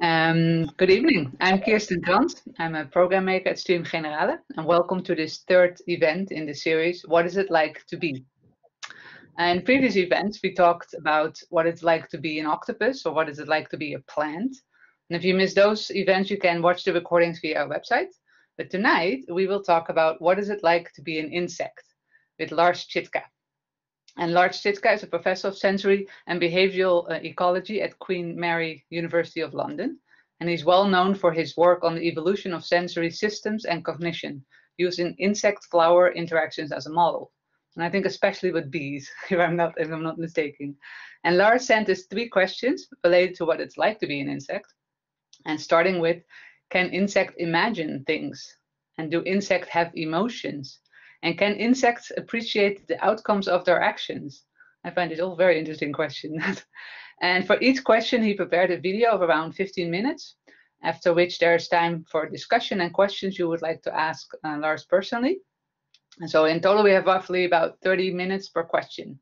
Um, good evening. I'm Kirsten Krant. I'm a program maker at Studium Generale, and welcome to this third event in the series, What is it like to be? And previous events, we talked about what it's like to be an octopus or what is it like to be a plant. And if you missed those events, you can watch the recordings via our website. But tonight, we will talk about what is it like to be an insect with Lars Chittka. And Lars Chittka is a professor of sensory and behavioral uh, ecology at Queen Mary University of London. And he's well known for his work on the evolution of sensory systems and cognition, using insect-flower interactions as a model. And I think especially with bees, if I'm not if I'm not mistaken. And Lars sent us three questions related to what it's like to be an insect. And starting with, can insect imagine things? And do insects have emotions? And can insects appreciate the outcomes of their actions? I find it all very interesting question. and for each question, he prepared a video of around 15 minutes, after which there's time for discussion and questions you would like to ask uh, Lars personally. And so in total, we have roughly about 30 minutes per question.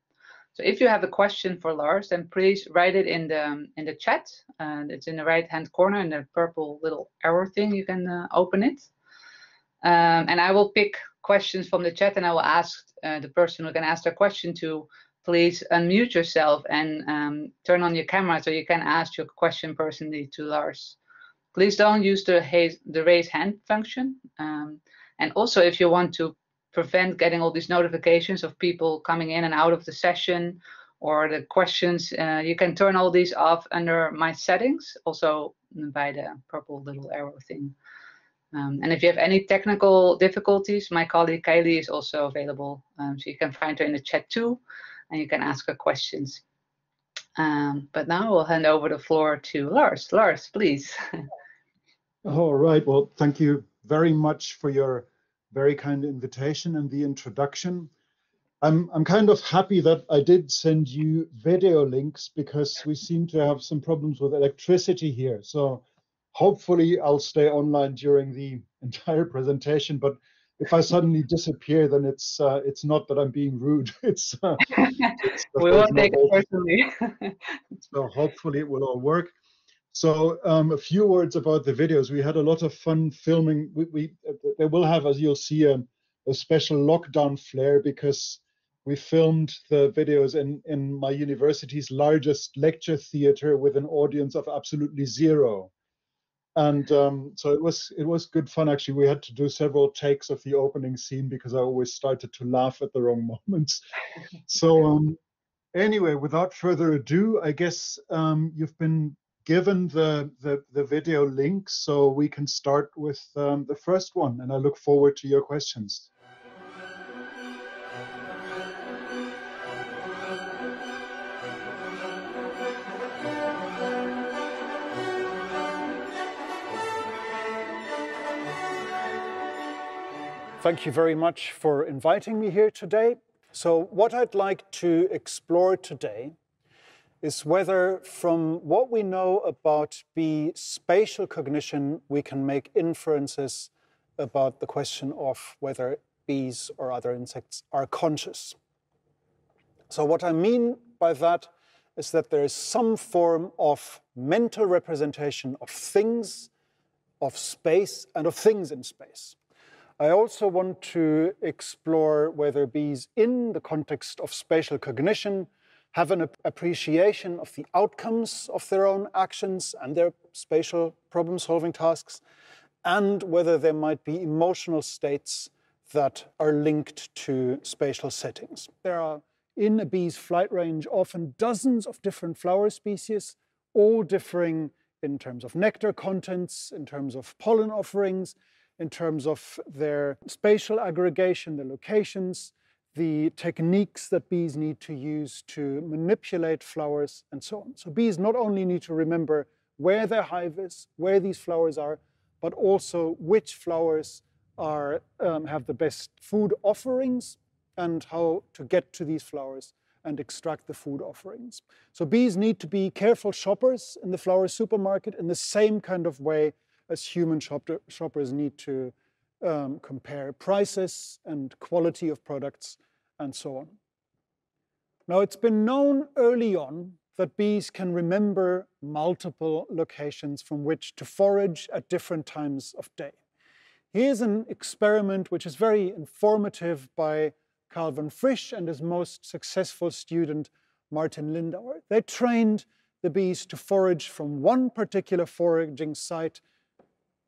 So if you have a question for Lars, then please write it in the in the chat. Uh, it's in the right hand corner in the purple little arrow thing. You can uh, open it. Um, and I will pick questions from the chat and I will ask uh, the person who can ask their question to please unmute yourself and um, turn on your camera so you can ask your question personally to Lars. Please don't use the, the raise hand function. Um, and also if you want to prevent getting all these notifications of people coming in and out of the session or the questions, uh, you can turn all these off under my settings, also by the purple little arrow thing. Um, and if you have any technical difficulties, my colleague Kylie is also available. Um, so you can find her in the chat too, and you can ask her questions. Um, but now we'll hand over the floor to Lars. Lars, please. All right. Well, thank you very much for your very kind invitation and the introduction. I'm, I'm kind of happy that I did send you video links because we seem to have some problems with electricity here. So hopefully I'll stay online during the entire presentation, but if I suddenly disappear, then it's uh, it's not that I'm being rude. It's, uh, it's we won't take it personally. so hopefully it will all work. So um, a few words about the videos. We had a lot of fun filming. We, we they will have, as you'll see, a, a special lockdown flair because we filmed the videos in in my university's largest lecture theater with an audience of absolutely zero and um, so it was it was good fun actually. We had to do several takes of the opening scene because i always started to laugh at the wrong moments. So um, anyway without further ado i guess um, you've been given the, the, the video link so we can start with um, the first one and i look forward to your questions Thank you very much for inviting me here today. So what I'd like to explore today is whether from what we know about bee spatial cognition, we can make inferences about the question of whether bees or other insects are conscious. So what I mean by that is that there is some form of mental representation of things, of space, and of things in space. I also want to explore whether bees in the context of spatial cognition have an appreciation of the outcomes of their own actions and their spatial problem-solving tasks, and whether there might be emotional states that are linked to spatial settings. There are in a bee's flight range often dozens of different flower species, all differing in terms of nectar contents, in terms of pollen offerings, in terms of their spatial aggregation, the locations, the techniques that bees need to use to manipulate flowers and so on. So bees not only need to remember where their hive is, where these flowers are, but also which flowers are, um, have the best food offerings and how to get to these flowers and extract the food offerings. So bees need to be careful shoppers in the flower supermarket in the same kind of way as human shopper, shoppers need to um, compare prices and quality of products and so on. Now, it's been known early on that bees can remember multiple locations from which to forage at different times of day. Here's an experiment which is very informative by Karl von Frisch and his most successful student, Martin Lindauer. They trained the bees to forage from one particular foraging site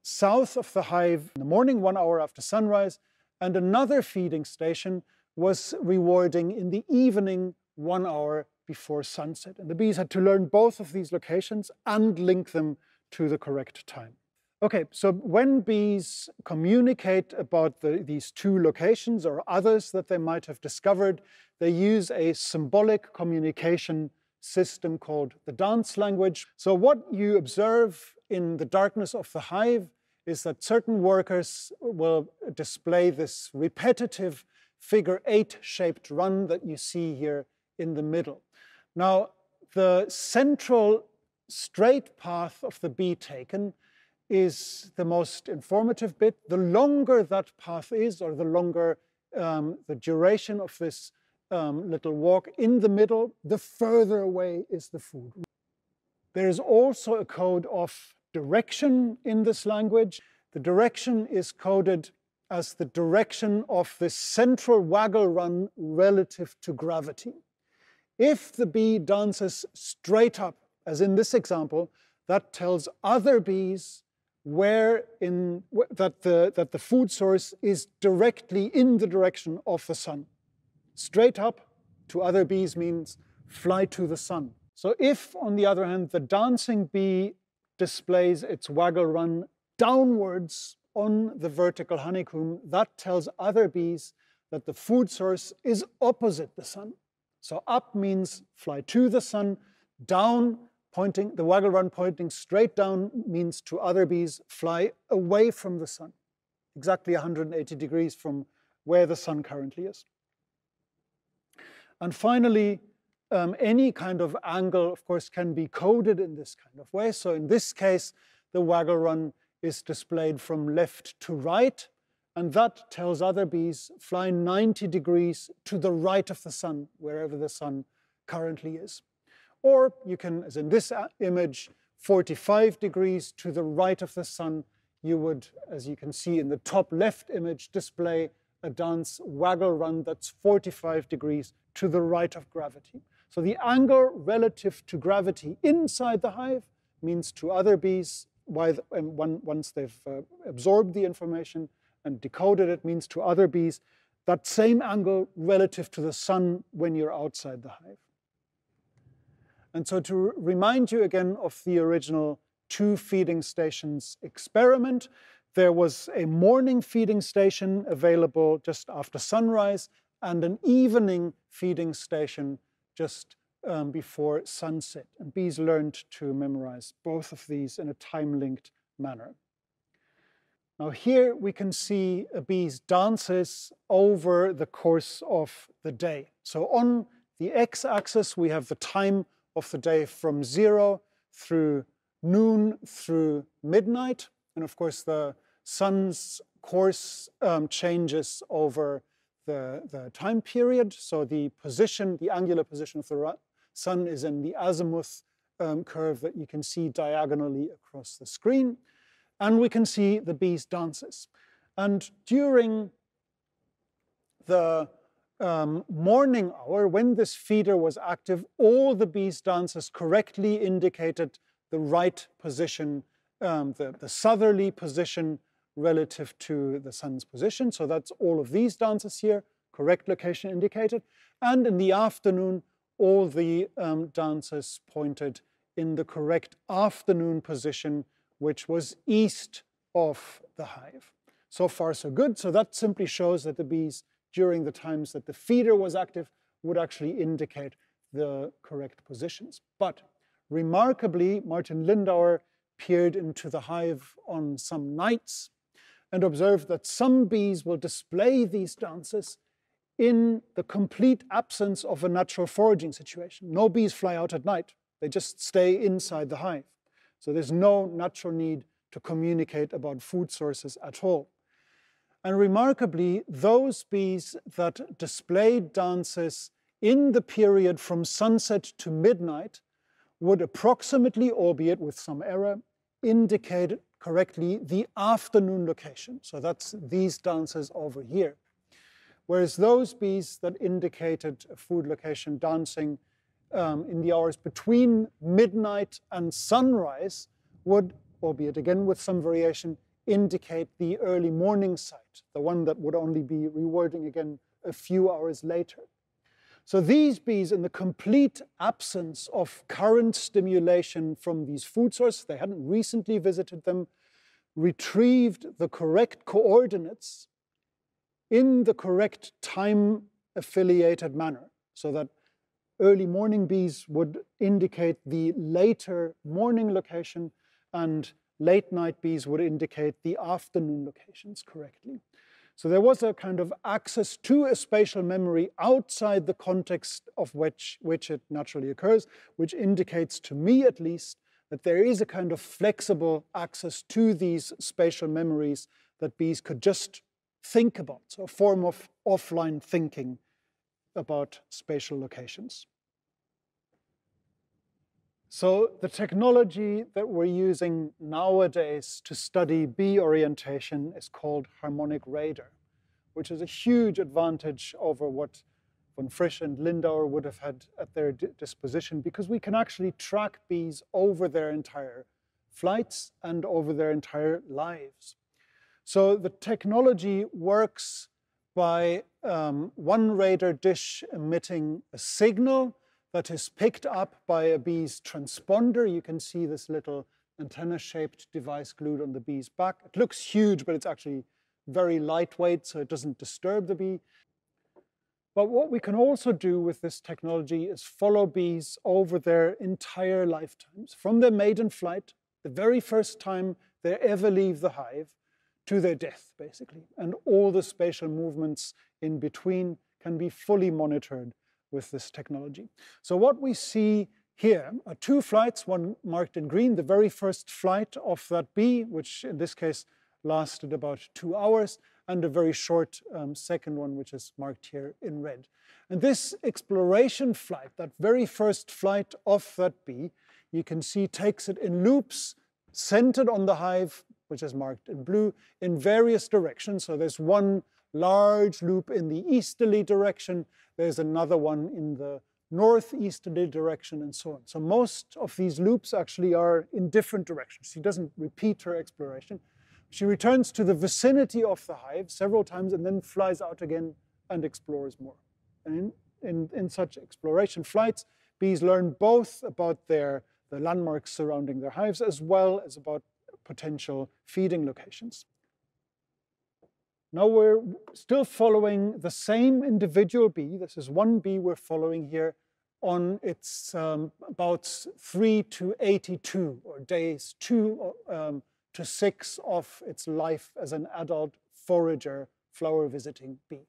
south of the hive in the morning, one hour after sunrise, and another feeding station was rewarding in the evening, one hour before sunset. And the bees had to learn both of these locations and link them to the correct time. Okay, so when bees communicate about the, these two locations or others that they might have discovered, they use a symbolic communication system called the dance language. So what you observe in the darkness of the hive is that certain workers will display this repetitive figure eight shaped run that you see here in the middle. Now, the central straight path of the bee taken is the most informative bit. The longer that path is, or the longer um, the duration of this um, little walk in the middle, the further away is the food. There is also a code of direction in this language. The direction is coded as the direction of the central waggle run relative to gravity. If the bee dances straight up, as in this example, that tells other bees where in that the that the food source is directly in the direction of the sun. Straight up to other bees means fly to the sun. So if, on the other hand, the dancing bee displays its waggle run downwards on the vertical honeycomb, that tells other bees that the food source is opposite the sun. So up means fly to the sun, down pointing, the waggle run pointing straight down means to other bees fly away from the sun, exactly 180 degrees from where the sun currently is. And finally, um, any kind of angle, of course, can be coded in this kind of way. So in this case, the waggle run is displayed from left to right, and that tells other bees fly 90 degrees to the right of the sun, wherever the sun currently is. Or you can, as in this image, 45 degrees to the right of the sun, you would, as you can see in the top left image, display a dance waggle run that's 45 degrees to the right of gravity. So the angle relative to gravity inside the hive means to other bees, once they've uh, absorbed the information and decoded it, means to other bees that same angle relative to the sun when you're outside the hive. And so to remind you again of the original two feeding stations experiment, there was a morning feeding station available just after sunrise and an evening feeding station just um, before sunset. And bees learned to memorize both of these in a time-linked manner. Now here we can see a bee's dances over the course of the day. So on the x-axis we have the time of the day from zero through noon through midnight. And of course the sun's course um, changes over the, the time period. So the position, the angular position of the sun is in the azimuth um, curve that you can see diagonally across the screen. And we can see the bees' dances. And during the um, morning hour, when this feeder was active, all the bees' dances correctly indicated the right position, um, the, the southerly position relative to the sun's position. So that's all of these dances here, correct location indicated. And in the afternoon, all the um, dances pointed in the correct afternoon position, which was east of the hive. So far, so good. So that simply shows that the bees, during the times that the feeder was active, would actually indicate the correct positions. But remarkably, Martin Lindauer peered into the hive on some nights and observed that some bees will display these dances in the complete absence of a natural foraging situation. No bees fly out at night. They just stay inside the hive. So there's no natural need to communicate about food sources at all. And remarkably, those bees that displayed dances in the period from sunset to midnight would approximately, albeit with some error, indicate correctly the afternoon location. So that's these dancers over here. Whereas those bees that indicated food location dancing um, in the hours between midnight and sunrise would, albeit again with some variation, indicate the early morning site, the one that would only be rewarding again a few hours later. So these bees, in the complete absence of current stimulation from these food sources, they hadn't recently visited them, retrieved the correct coordinates in the correct time affiliated manner so that early morning bees would indicate the later morning location and late night bees would indicate the afternoon locations correctly. So there was a kind of access to a spatial memory outside the context of which, which it naturally occurs, which indicates to me at least that there is a kind of flexible access to these spatial memories that bees could just think about, so a form of offline thinking about spatial locations. So the technology that we're using nowadays to study bee orientation is called harmonic radar, which is a huge advantage over what von Frisch and Lindauer would have had at their disposition because we can actually track bees over their entire flights and over their entire lives. So the technology works by um, one radar dish emitting a signal that is picked up by a bee's transponder. You can see this little antenna-shaped device glued on the bee's back. It looks huge, but it's actually very lightweight, so it doesn't disturb the bee. But what we can also do with this technology is follow bees over their entire lifetimes, from their maiden flight, the very first time they ever leave the hive, to their death, basically. And all the spatial movements in between can be fully monitored with this technology. So what we see here are two flights, one marked in green, the very first flight of that bee, which in this case lasted about two hours, and a very short um, second one, which is marked here in red. And this exploration flight, that very first flight of that bee, you can see takes it in loops centered on the hive, which is marked in blue, in various directions. So there's one large loop in the easterly direction, there's another one in the northeasterly direction and so on. So most of these loops actually are in different directions. She doesn't repeat her exploration. She returns to the vicinity of the hive several times and then flies out again and explores more. And in, in, in such exploration flights, bees learn both about their the landmarks surrounding their hives as well as about potential feeding locations. Now we're still following the same individual bee. This is one bee we're following here on its um, about 3 to 82, or days 2 um, to 6 of its life as an adult forager flower visiting bee.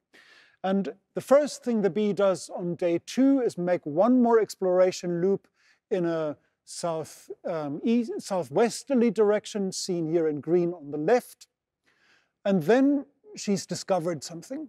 And the first thing the bee does on day 2 is make one more exploration loop in a south um, east, southwesterly direction, seen here in green on the left. And then she's discovered something.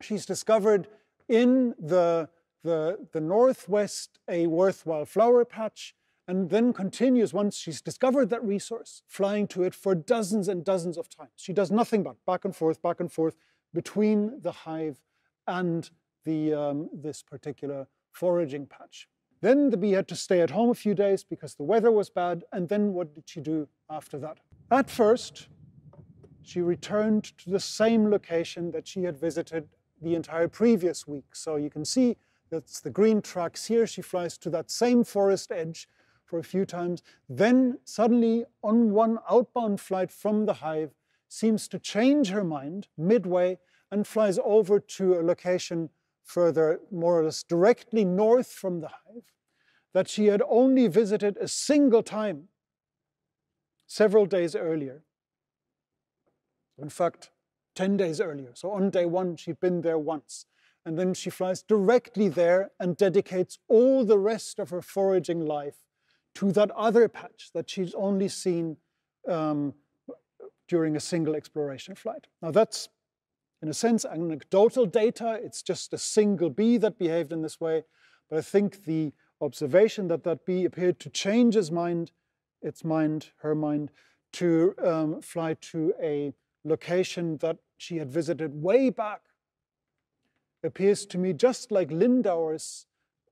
She's discovered in the, the, the northwest a worthwhile flower patch and then continues once she's discovered that resource, flying to it for dozens and dozens of times. She does nothing but back and forth, back and forth between the hive and the, um, this particular foraging patch. Then the bee had to stay at home a few days because the weather was bad. And then what did she do after that? At first, she returned to the same location that she had visited the entire previous week. So you can see that's the green tracks here. She flies to that same forest edge for a few times. Then suddenly on one outbound flight from the hive, seems to change her mind midway and flies over to a location further, more or less directly north from the hive, that she had only visited a single time several days earlier. In fact, 10 days earlier. So on day one, she'd been there once. And then she flies directly there and dedicates all the rest of her foraging life to that other patch that she's only seen um, during a single exploration flight. Now that's, in a sense, anecdotal data. It's just a single bee that behaved in this way. But I think the observation that that bee appeared to change his mind, its mind, her mind, to um, fly to a location that she had visited way back appears to me just like Lindauer's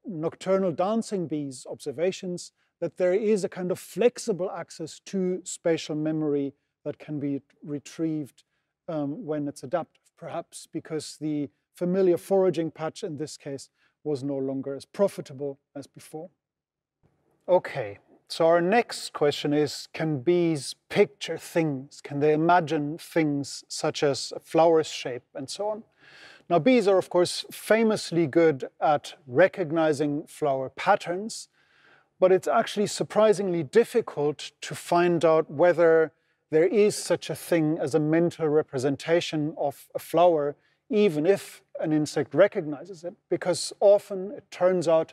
nocturnal dancing bees observations that there is a kind of flexible access to spatial memory that can be retrieved um, when it's adaptive, perhaps because the familiar foraging patch in this case was no longer as profitable as before. Okay, so our next question is, can bees picture things? Can they imagine things such as a flower's shape and so on? Now bees are of course famously good at recognizing flower patterns, but it's actually surprisingly difficult to find out whether there is such a thing as a mental representation of a flower, even if an insect recognizes it, because often it turns out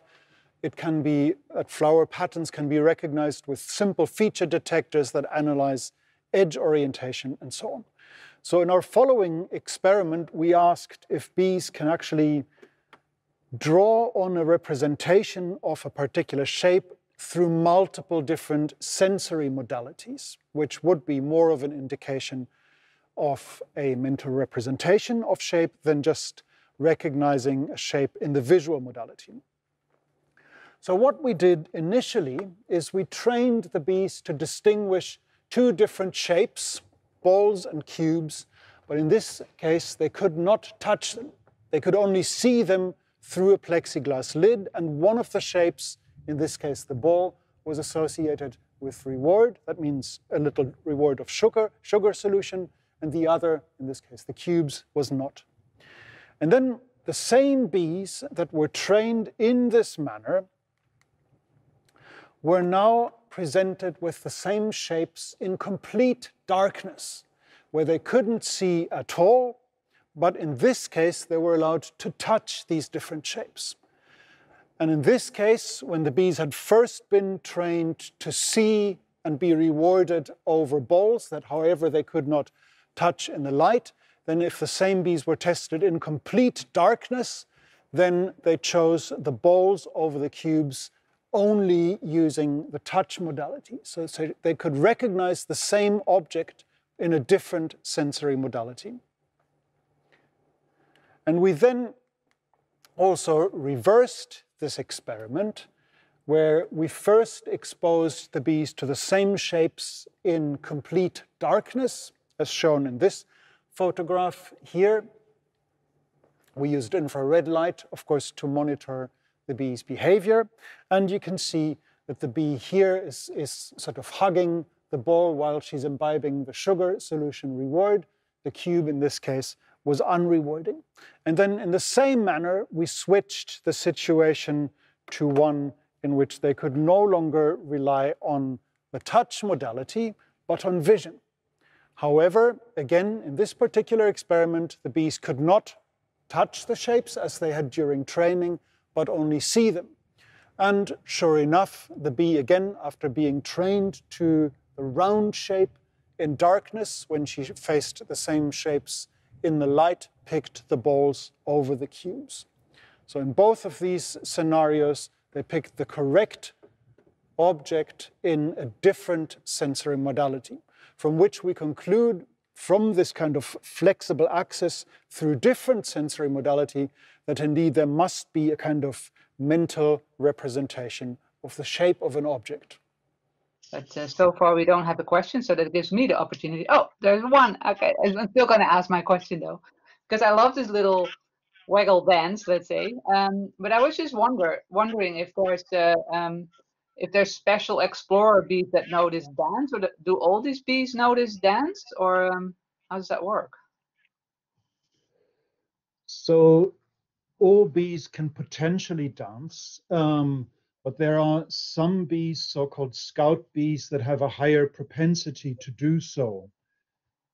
it can be that flower patterns can be recognized with simple feature detectors that analyze edge orientation and so on. So in our following experiment, we asked if bees can actually draw on a representation of a particular shape through multiple different sensory modalities, which would be more of an indication of a mental representation of shape than just recognizing a shape in the visual modality. So what we did initially is we trained the bees to distinguish two different shapes, balls and cubes, but in this case they could not touch them. They could only see them through a plexiglass lid, and one of the shapes, in this case the ball, was associated with reward. That means a little reward of sugar, sugar solution, and the other, in this case the cubes, was not. And then the same bees that were trained in this manner were now presented with the same shapes in complete darkness, where they couldn't see at all, but in this case, they were allowed to touch these different shapes. And in this case, when the bees had first been trained to see and be rewarded over balls that, however, they could not touch in the light, then if the same bees were tested in complete darkness, then they chose the balls over the cubes only using the touch modality. So, so they could recognize the same object in a different sensory modality. And we then also reversed this experiment where we first exposed the bees to the same shapes in complete darkness, as shown in this photograph here. We used infrared light, of course, to monitor the bee's behavior. And you can see that the bee here is, is sort of hugging the ball while she's imbibing the sugar solution reward. The cube in this case was unrewarding. And then in the same manner, we switched the situation to one in which they could no longer rely on the touch modality, but on vision. However, again, in this particular experiment, the bees could not touch the shapes as they had during training, but only see them. And sure enough, the bee again, after being trained to the round shape in darkness, when she faced the same shapes in the light, picked the balls over the cubes. So in both of these scenarios, they picked the correct object in a different sensory modality, from which we conclude from this kind of flexible access through different sensory modality that indeed there must be a kind of mental representation of the shape of an object. But uh, so far we don't have a question, so that gives me the opportunity. Oh, there's one. Okay, I'm still going to ask my question though, because I love this little waggle dance, let's say. Um, but I was just wonder wondering if there's uh, um, if there's special explorer bees that know this dance, or do all these bees know this dance, or um, how does that work? So all bees can potentially dance, um, but there are some bees, so-called scout bees, that have a higher propensity to do so.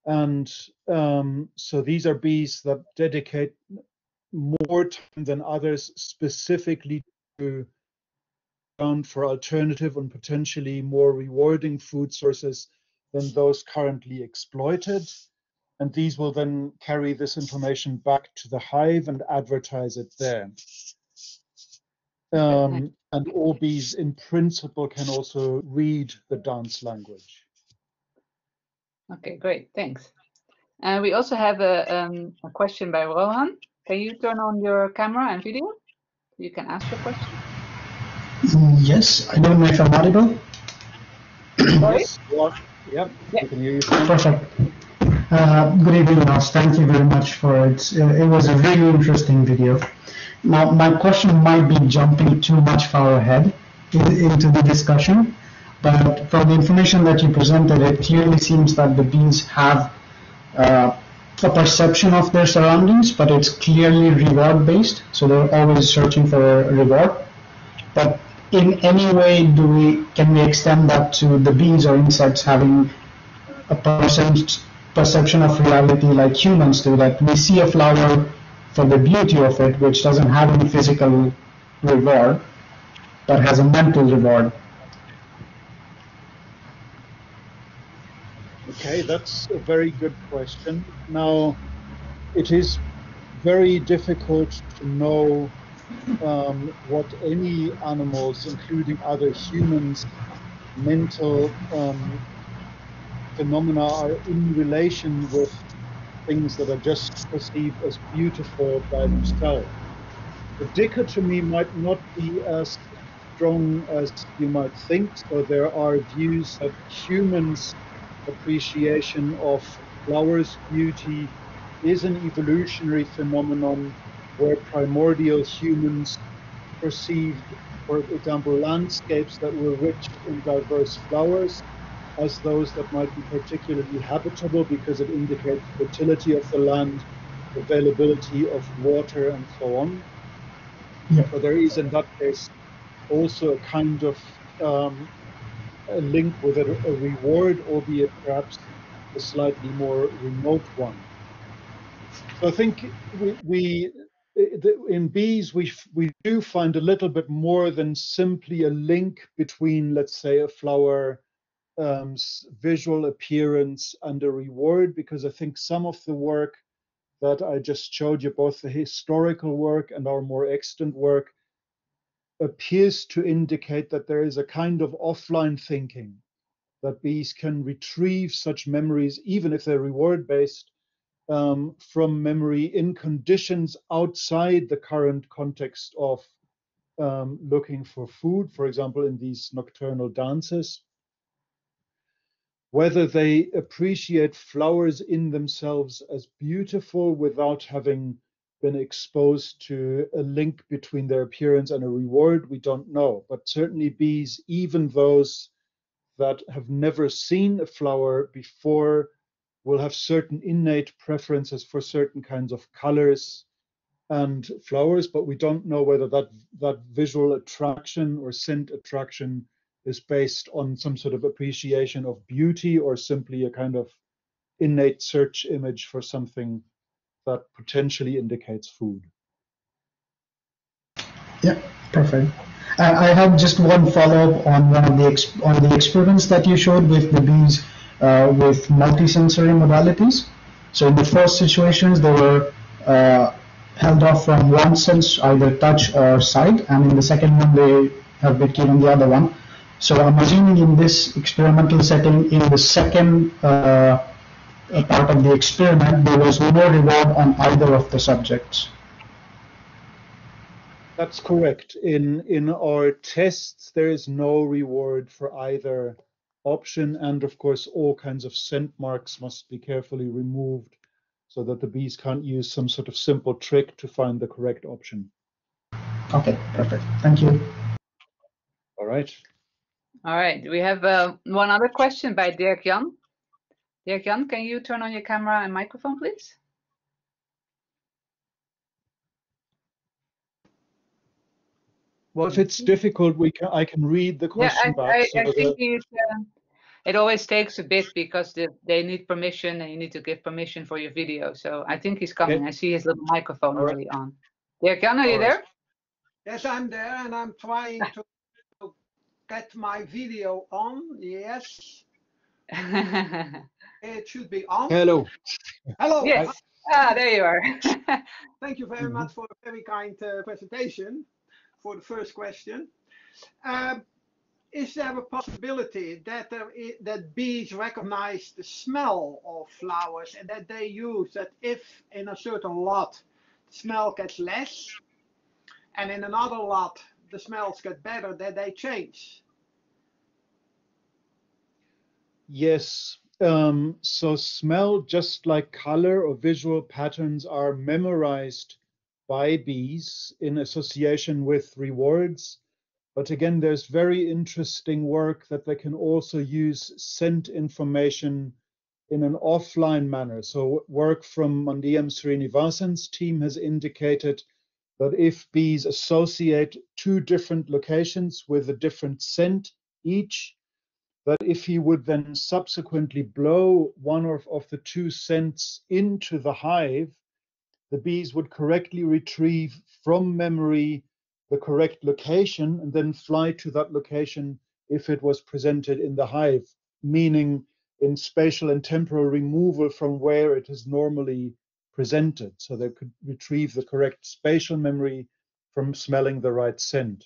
And um, so these are bees that dedicate more time than others specifically to for alternative and potentially more rewarding food sources than those currently exploited. And these will then carry this information back to the hive and advertise it there. Um, and all bees in principle can also read the dance language. Okay, great, thanks. And uh, we also have a, um, a question by Rohan. Can you turn on your camera and video? You can ask your question. Yes, I don't know if I'm audible. Sorry? Yep, yeah. can hear you. Perfect. Uh, good evening, Lars. Thank you very much for it. Uh, it was a really interesting video. Now, my question might be jumping too much far ahead in, into the discussion, but from the information that you presented, it clearly seems that the bees have uh, a perception of their surroundings, but it's clearly reward based, so they're always searching for a reward. But in any way, do we can we extend that to the bees or insects having a perception of reality like humans do? That we see a flower for the beauty of it, which doesn't have any physical reward, but has a mental reward. Okay, that's a very good question. Now, it is very difficult to know um, what any animals, including other humans, mental um, phenomena are in relation with things that are just perceived as beautiful by themselves. The dichotomy might not be as strong as you might think. So there are views that humans' appreciation of flowers' beauty is an evolutionary phenomenon where primordial humans perceived, for example, landscapes that were rich in diverse flowers as those that might be particularly habitable because it indicates fertility of the land, availability of water, and so on. Yeah. So there is, in that case, also a kind of um, a link with a, a reward, albeit perhaps a slightly more remote one. So I think we, we in bees we we do find a little bit more than simply a link between, let's say, a flower um, visual appearance a reward because I think some of the work that I just showed you, both the historical work and our more extant work, appears to indicate that there is a kind of offline thinking that bees can retrieve such memories, even if they're reward based, um, from memory in conditions outside the current context of um, looking for food, for example, in these nocturnal dances whether they appreciate flowers in themselves as beautiful without having been exposed to a link between their appearance and a reward, we don't know. But certainly, bees, even those that have never seen a flower before, will have certain innate preferences for certain kinds of colors and flowers, but we don't know whether that, that visual attraction or scent attraction is based on some sort of appreciation of beauty or simply a kind of innate search image for something that potentially indicates food. Yeah, perfect. Uh, I have just one follow-up on one of the on the experiments that you showed with the bees uh, with multisensory modalities. So in the first situations, they were uh, held off from one sense, either touch or sight, and in the second one, they have been given the other one. So I'm assuming in this experimental setting, in the second uh, part of the experiment, there was no reward on either of the subjects. That's correct. In in our tests, there is no reward for either option, and of course, all kinds of scent marks must be carefully removed so that the bees can't use some sort of simple trick to find the correct option. Okay, perfect. Thank you. All right. All right, we have uh, one other question by Dirk Jan. Dirk Jan, can you turn on your camera and microphone, please? Well, if it's difficult, we can, I can read the question yeah, I, back. I, I think it, uh, it always takes a bit because the, they need permission and you need to give permission for your video. So I think he's coming. Okay. I see his little microphone All already right. on. Dirk Jan, are All you right. there? Yes, I'm there and I'm trying to get my video on. Yes. it should be on. Hello. Hello. Yes. Ah, there you are. Thank you very mm-hmm. much for a very kind uh, presentation. for the first question. Um, is there a possibility that there i- that bees recognize the smell of flowers and that they use that if in a certain lot the smell gets less and in another lot the smells get better that they change Yes. Um, so smell, just like color or visual patterns, are memorized by bees in association with rewards. But again, there's very interesting work that they can also use scent information in an offline manner. So work from Mandiyam Srinivasan's team has indicated that if bees associate two different locations with a different scent each, that if he would then subsequently blow one of, of the two scents into the hive, the bees would correctly retrieve from memory the correct location and then fly to that location if it was presented in the hive, meaning in spatial and temporal removal from where it is normally presented. So they could retrieve the correct spatial memory from smelling the right scent.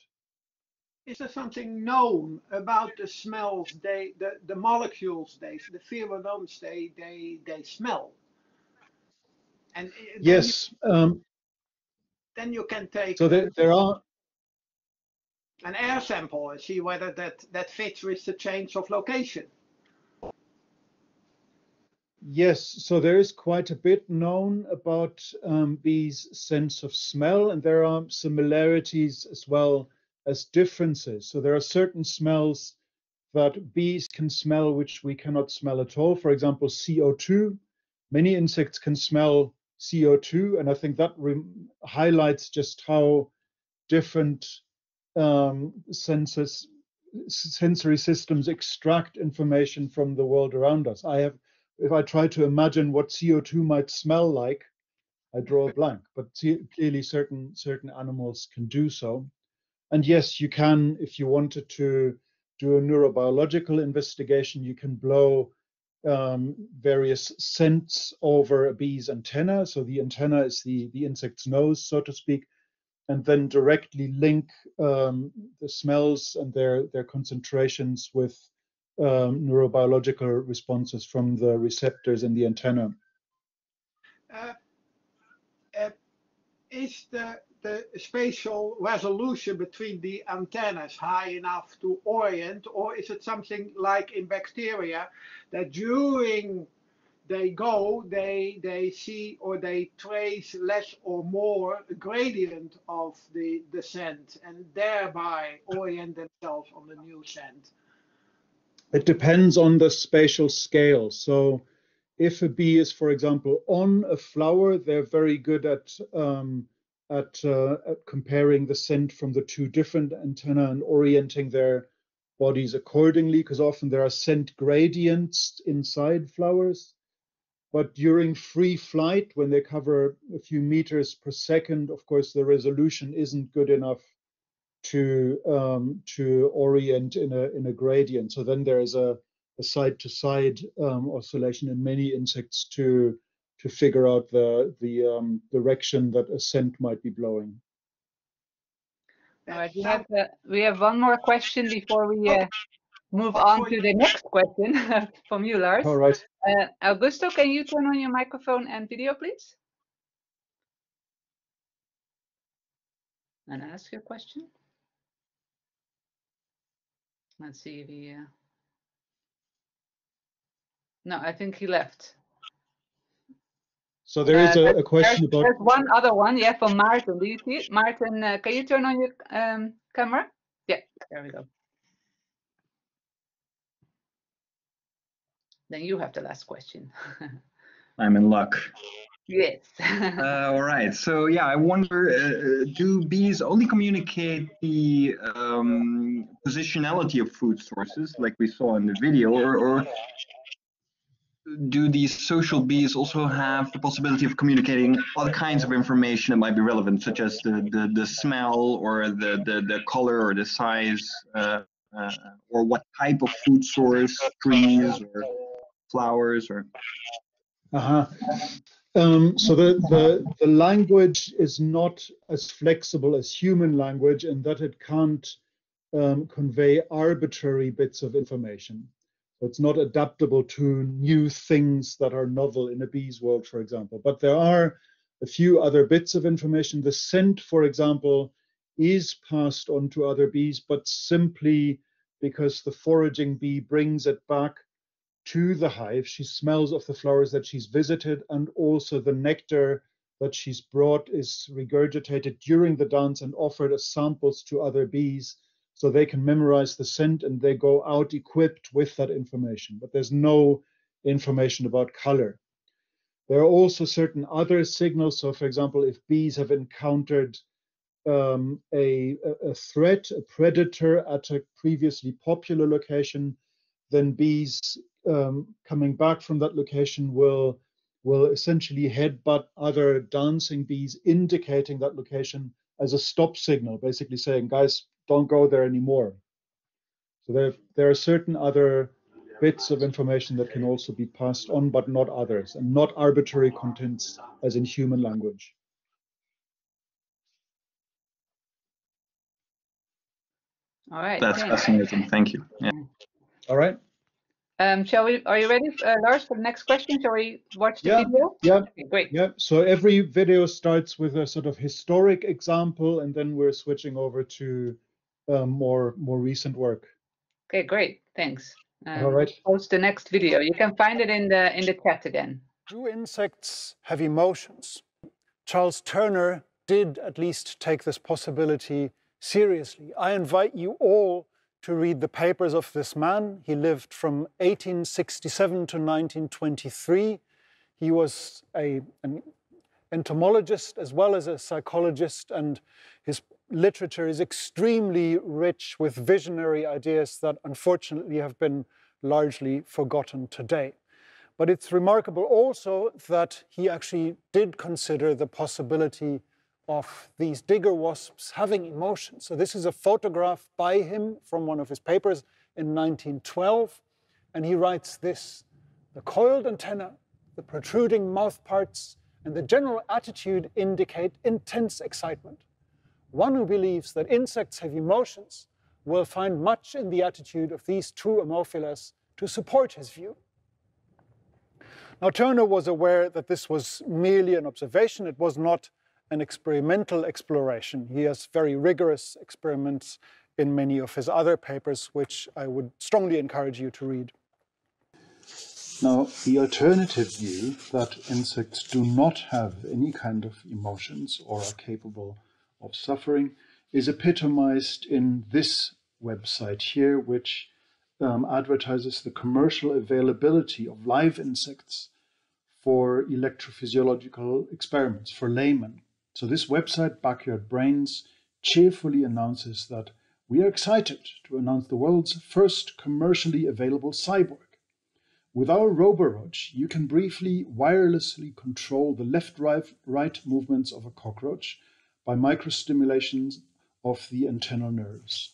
Is there something known about the smells they the, the molecules they the pheromones they they they smell? And uh, then you- Yes, um, then you can take so there, there are an air sample and see whether that that fits with the change of location. Yes, so there is quite a bit known about um, bees' sense of smell, and there are similarities as well as differences. So there are certain smells that bees can smell which we cannot smell at all. For example, CO2. Many insects can smell CO2, and I think that highlights just how different um, senses, sensory systems extract information from the world around us. I have if I try to imagine what CO2 might smell like, I draw a blank. But clearly, certain certain animals can do so. And yes, you can, if you wanted to do a neurobiological investigation, you can blow um, various scents over a bee's antenna. So the antenna is the the insect's nose, so to speak, and then directly link um, the smells and their their concentrations with um, neurobiological responses from the receptors in the antenna. uh, uh, is the the spatial resolution between the antennas high enough to orient or is it something like in bacteria that during they go they they see or they trace less or more gradient of the the scent and thereby orient themselves on the new scent It depends on the spatial scale. So, if a bee is, for example, on a flower, they're very good at um, at, uh, at comparing the scent from the two different antenna and orienting their bodies accordingly, because often there are scent gradients inside flowers. But during free flight, when they cover a few meters per second, of course, the resolution isn't good enough to um, to orient in a in a gradient. So then there is a, a side-to-side um, oscillation in many insects to to figure out the the um, direction that a scent might be blowing. All right, we have uh, we have one more question before we uh, move on to the next question from you, Lars. All right. Uh, Augusto, can you turn on your microphone and video, please? And ask your question. Let's see if he. Uh... No, I think he left. So there is Uh, a, a question there's, about There's one other one, yeah, from Martin. Do you see it? Martin, uh, can you turn on your um, camera? Yeah, there we go. Then you have the last question. I'm in luck. yes. Uh, all right. So yeah, I wonder, uh, do bees only communicate the um, positionality of food sources, like we saw in the video, or, or do these social bees also have the possibility of communicating other kinds of information that might be relevant, such as the the, the smell or the, the the color or the size, uh, uh, or what type of food source, trees or flowers or Uh-huh. Um, so the, the, the language is not as flexible as human language in that it can't um, convey arbitrary bits of information. It's not adaptable to new things that are novel in a bee's world, for example. But there are a few other bits of information. The scent, for example, is passed on to other bees, but simply because the foraging bee brings it back to the hive. She smells of the flowers that she's visited, and also the nectar that she's brought is regurgitated during the dance and offered as samples to other bees so they can memorize the scent and they go out equipped with that information. But there's no information about color. There are also certain other signals. So, for example, if bees have encountered um, a, a threat, a predator at a previously popular location, then bees um, coming back from that location will will essentially headbutt other dancing bees, indicating that location as a stop signal, basically saying, guys, don't go there anymore. So there, there are certain other bits of information that can also be passed on, but not others, and not arbitrary contents as in human language. All right. That's thanks. fascinating. Thank you. Yeah. All right. Um, shall we? Are you ready, uh, Lars, for the next question? Shall we watch the Yeah. video? Yeah. Okay, great. Yeah, so every video starts with a sort of historic example, and then we're switching over to um, more more recent work. Okay, great. Thanks. Um, All right. Post the next video. You can find it in the in the chat again. Do insects have emotions? Charles Turner did at least take this possibility seriously. I invite you all to read the papers of this man. He lived from 1867 to 1923. He was a, an entomologist as well as a psychologist, and his literature is extremely rich with visionary ideas that unfortunately have been largely forgotten today. But it's remarkable also that he actually did consider the possibility of these digger wasps having emotions. So this is a photograph by him from one of his papers in 1912, and he writes this, the coiled antenna, the protruding mouth parts, and the general attitude indicate intense excitement. One who believes that insects have emotions will find much in the attitude of these two Ammophilas to support his view. Now, Turner was aware that this was merely an observation. It was not an experimental exploration. He has very rigorous experiments in many of his other papers, which I would strongly encourage you to read. Now, the alternative view that insects do not have any kind of emotions or are capable of suffering is epitomized in this website here, which um, advertises the commercial availability of live insects for electrophysiological experiments for laymen. So this website, Backyard Brains, cheerfully announces that we are excited to announce the world's first commercially available cyborg. With our Roboroach, you can briefly wirelessly control the left-right movements of a cockroach by microstimulations of the internal nerves.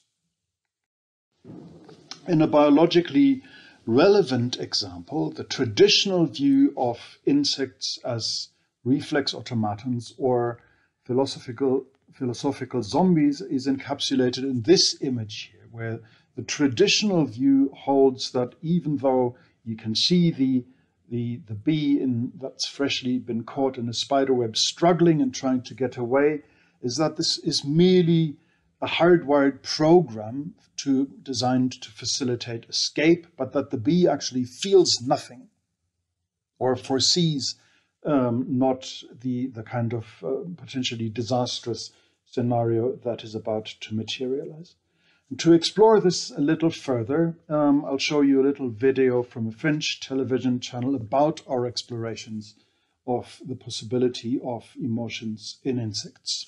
In a biologically relevant example, the traditional view of insects as reflex automatons or philosophical, philosophical zombies is encapsulated in this image here, where the traditional view holds that even though you can see the the, the bee in, that's freshly been caught in a spider web struggling and trying to get away, is that this is merely a hardwired program to designed to facilitate escape, but that the bee actually feels nothing or foresees um, not the, the kind of uh, potentially disastrous scenario that is about to materialize. And to explore this a little further, um, I'll show you a little video from a French television channel about our explorations of the possibility of emotions in insects.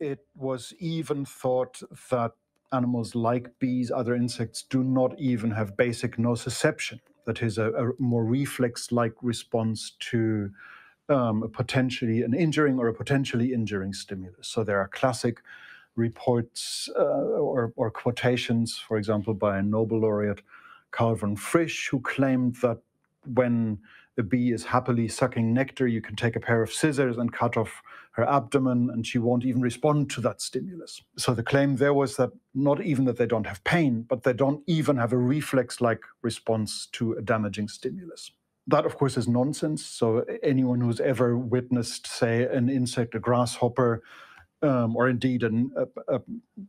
It was even thought that animals like bees, other insects, do not even have basic nociception. That is a, a more reflex-like response to um, potentially an injuring or a potentially injuring stimulus. So there are classic reports uh, or, or quotations, for example, by a Nobel laureate, Karl von Frisch, who claimed that when a bee is happily sucking nectar, you can take a pair of scissors and cut off her abdomen, and she won't even respond to that stimulus. So the claim there was that not even that they don't have pain, but they don't even have a reflex like response to a damaging stimulus. That, of course, is nonsense. So anyone who's ever witnessed, say, an insect, a grasshopper, um, or indeed an, a, a,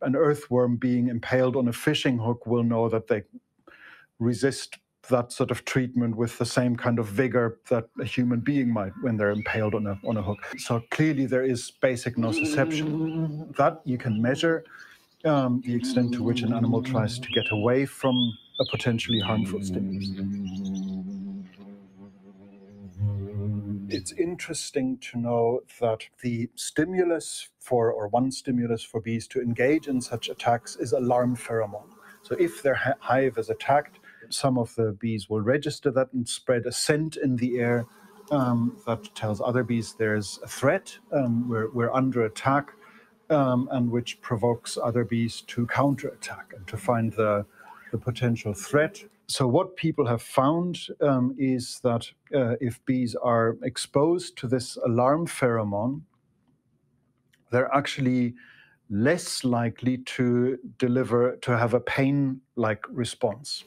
an earthworm being impaled on a fishing hook will know that they resist that sort of treatment with the same kind of vigor that a human being might when they're impaled on a, on a hook. So clearly there is basic nociception. That you can measure um, the extent to which an animal tries to get away from a potentially harmful stimulus. It's interesting to know that the stimulus for, or one stimulus for bees to engage in such attacks is alarm pheromone. So if their hive is attacked, some of the bees will register that and spread a scent in the air um, that tells other bees there's a threat, um, we're, we're under attack, um, and which provokes other bees to counterattack and to find the, the potential threat. So, what people have found um, is that uh, if bees are exposed to this alarm pheromone, they're actually less likely to deliver, to have a pain like response.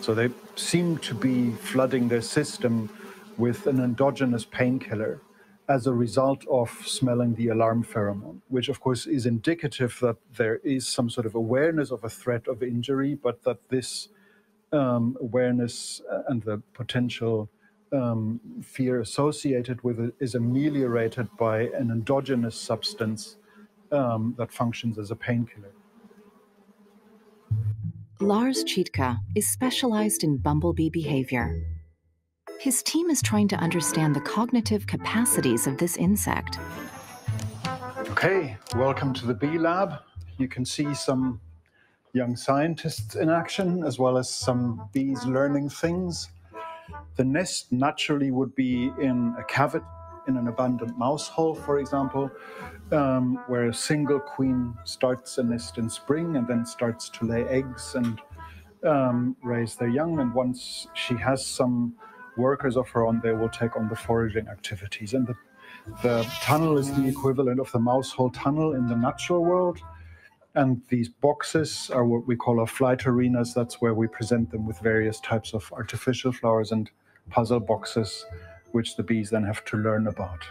So they seem to be flooding their system with an endogenous painkiller as a result of smelling the alarm pheromone, which of course is indicative that there is some sort of awareness of a threat of injury, but that this um, awareness and the potential um, fear associated with it is ameliorated by an endogenous substance um, that functions as a painkiller. Lars Chittka is specialized in bumblebee behavior. His team is trying to understand the cognitive capacities of this insect. Okay, welcome to the Bee Lab. You can see some young scientists in action, as well as some bees learning things. The nest naturally would be in a cavity, in an abandoned mouse hole, for example, um, where a single queen starts a nest in spring and then starts to lay eggs and um, raise their young. And once she has some workers of her own, they will take on the foraging activities. And the, the tunnel is the equivalent of the mouse hole tunnel in the natural world. And these boxes are what we call our flight arenas. That's where we present them with various types of artificial flowers and puzzle boxes, which the bees then have to learn about.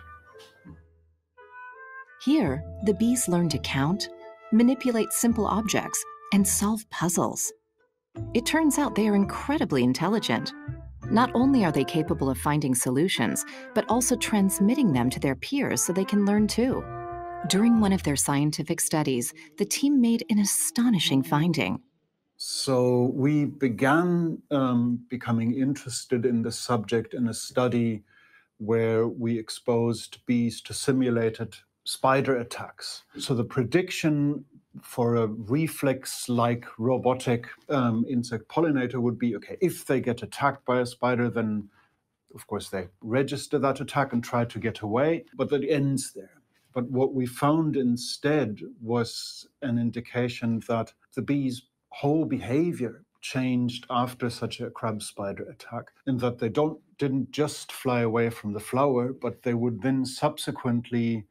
Here, the bees learn to count, manipulate simple objects, and solve puzzles. It turns out they are incredibly intelligent. Not only are they capable of finding solutions, but also transmitting them to their peers so they can learn too. During one of their scientific studies, the team made an astonishing finding. So we began um, becoming interested in the subject in a study where we exposed bees to simulated spider attacks. So the prediction for a reflex like robotic um, insect pollinator would be okay, if they get attacked by a spider, then of course they register that attack and try to get away, but that ends there. But what we found instead was an indication that the bee's whole behavior changed after such a crab spider attack in that they don't didn't just fly away from the flower but they would then subsequently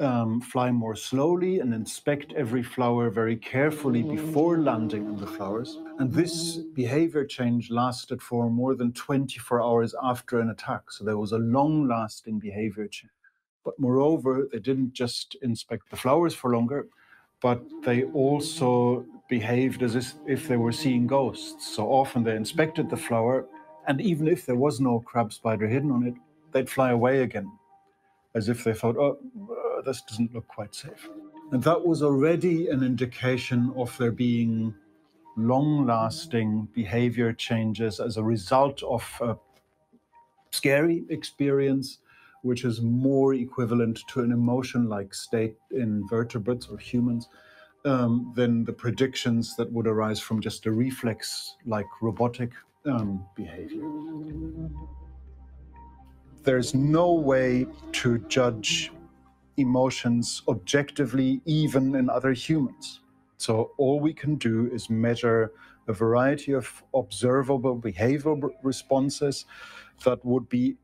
um, fly more slowly and inspect every flower very carefully before landing on the flowers. And this behavior change lasted for more than 24 hours after an attack. So there was a long lasting behavior change. But moreover, they didn't just inspect the flowers for longer, but they also behaved as if they were seeing ghosts. So often they inspected the flower, and even if there was no crab spider hidden on it, they'd fly away again, as if they thought, oh, uh, this doesn't look quite safe. And that was already an indication of there being long lasting behavior changes as a result of a scary experience, which is more equivalent to an emotion like state in vertebrates or humans. Um, than the predictions that would arise from just a reflex like robotic um, behavior. There's no way to judge emotions objectively, even in other humans. So all we can do is measure a variety of observable behavioral responses that would be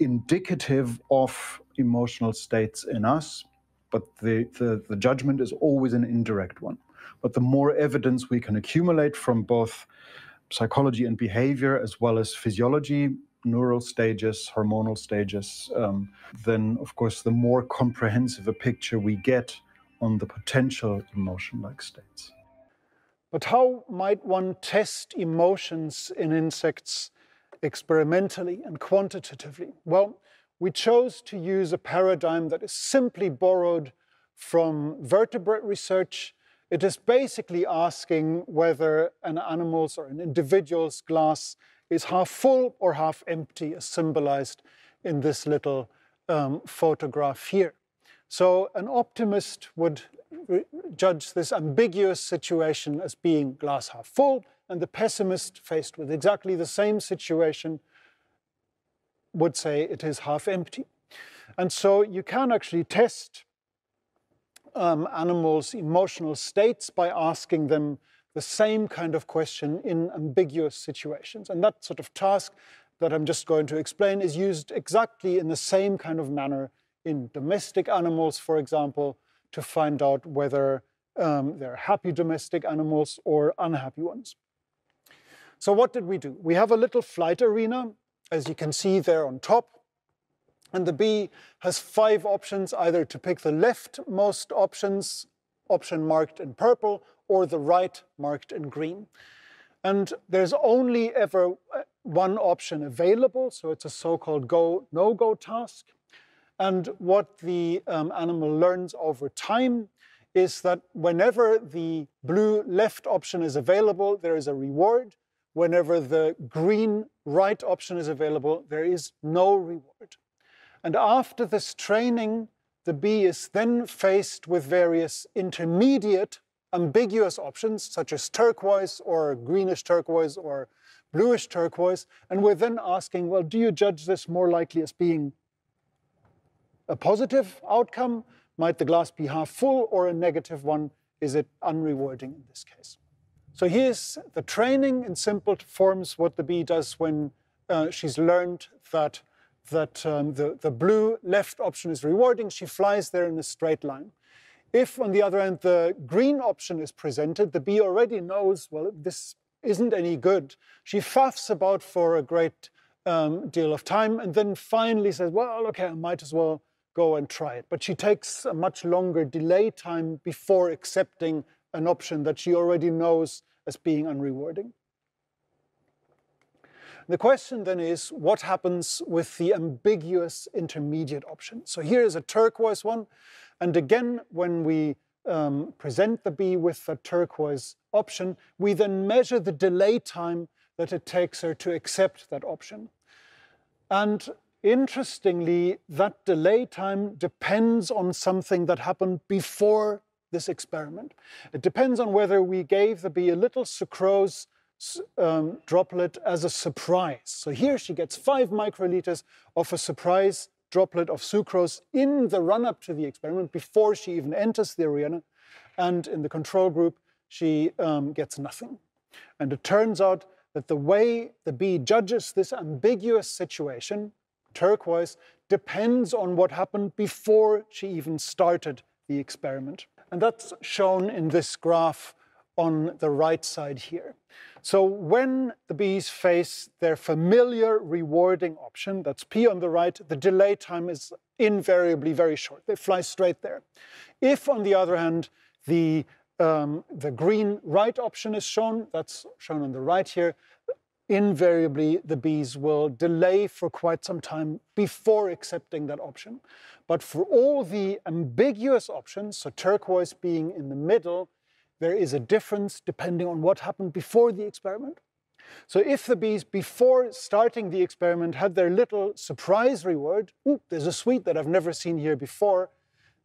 indicative of emotional states in us, but the, the, the, judgment is always an indirect one. But the more evidence we can accumulate from both psychology and behavior, as well as physiology, neural stages, hormonal stages, um, then of course the more comprehensive a picture we get on the potential emotion like states. But how might one test emotions in insects experimentally and quantitatively? Well, we chose to use a paradigm that is simply borrowed from vertebrate research. It is basically asking whether an animal's or an individual's glass is half full or half empty, as symbolized in this little um, photograph here. So an optimist would judge this ambiguous situation as being glass half full, and the pessimist, faced with exactly the same situation, would say it is half empty. And so you can actually test um, animals' emotional states by asking them the same kind of question in ambiguous situations. And that sort of task that I'm just going to explain is used exactly in the same kind of manner in domestic animals, for example, to find out whether um, they're happy domestic animals or unhappy ones. So what did we do? We have a little flight arena, as you can see there on top. And the bee has five options, either to pick the leftmost options, option marked in purple, or the right marked in green. And there's only ever uh, one option available, so it's a so-called go, no-go task. And what the um, animal learns over time is that whenever the blue left option is available, there is a reward. Whenever the green right option is available, there is no reward. And after this training, the bee is then faced with various intermediate ambiguous options, such as turquoise or greenish turquoise or bluish turquoise. And we're then asking, well, do you judge this more likely as being a positive outcome? Might the glass be half full or a negative one? Is it unrewarding in this case? So here's the training in simple forms, what the bee does when uh, she's learned that, that um, the, the blue left option is rewarding. She flies there in a straight line. If, on the other hand, the green option is presented, the bee already knows, well, this isn't any good. She faffs about for a great um, deal of time and then finally says, well, okay, I might as well go and try it. But she takes a much longer delay time before accepting an option that she already knows as being unrewarding. The question then is, what happens with the ambiguous intermediate option? So here is a turquoise one. And again, when we um, present the bee with the turquoise option, we then measure the delay time that it takes her to accept that option. And Interestingly, that delay time depends on something that happened before this experiment. It depends on whether we gave the bee a little sucrose um, droplet as a surprise. So here she gets five microliters of a surprise droplet of sucrose in the run-up to the experiment before she even enters the arena. And in the control group, she um, gets nothing. And it turns out that the way the bee judges this ambiguous situation turquoise depends on what happened before she even started the experiment. And that's shown in this graph on the right side here. So when the bees face their familiar rewarding option, that's P on the right, the delay time is invariably very short. They fly straight there. If, on the other hand, the, um, the green right option is shown, that's shown on the right here, invariably the bees will delay for quite some time before accepting that option. But for all the ambiguous options, so turquoise being in the middle, there is a difference depending on what happened before the experiment. So if the bees, before starting the experiment, had their little surprise reward, ooh, there's a sweet that I've never seen here before,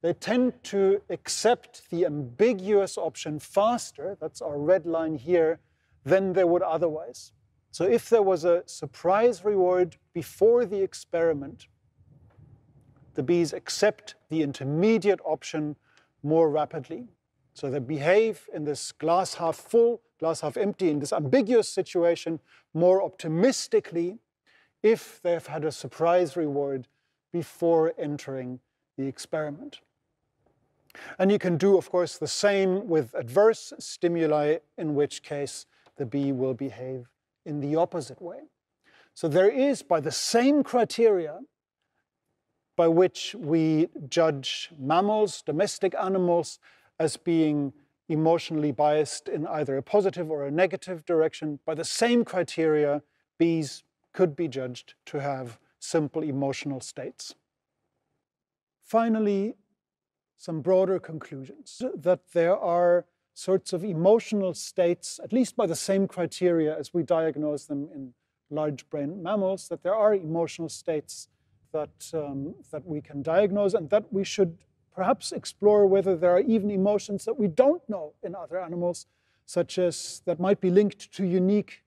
they tend to accept the ambiguous option faster, that's our red line here, than they would otherwise. So if there was a surprise reward before the experiment, the bees accept the intermediate option more rapidly. So they behave in this glass half full, glass half empty, in this ambiguous situation more optimistically if they've had a surprise reward before entering the experiment. And you can do, of course, the same with adverse stimuli, in which case the bee will behave in the opposite way. So there is, by the same criteria by which we judge mammals, domestic animals, as being emotionally biased in either a positive or a negative direction, by the same criteria, bees could be judged to have simple emotional states. Finally, some broader conclusions that there are sorts of emotional states, at least by the same criteria as we diagnose them in large brain mammals, that there are emotional states that, um, that we can diagnose and that we should perhaps explore whether there are even emotions that we don't know in other animals, such as that might be linked to unique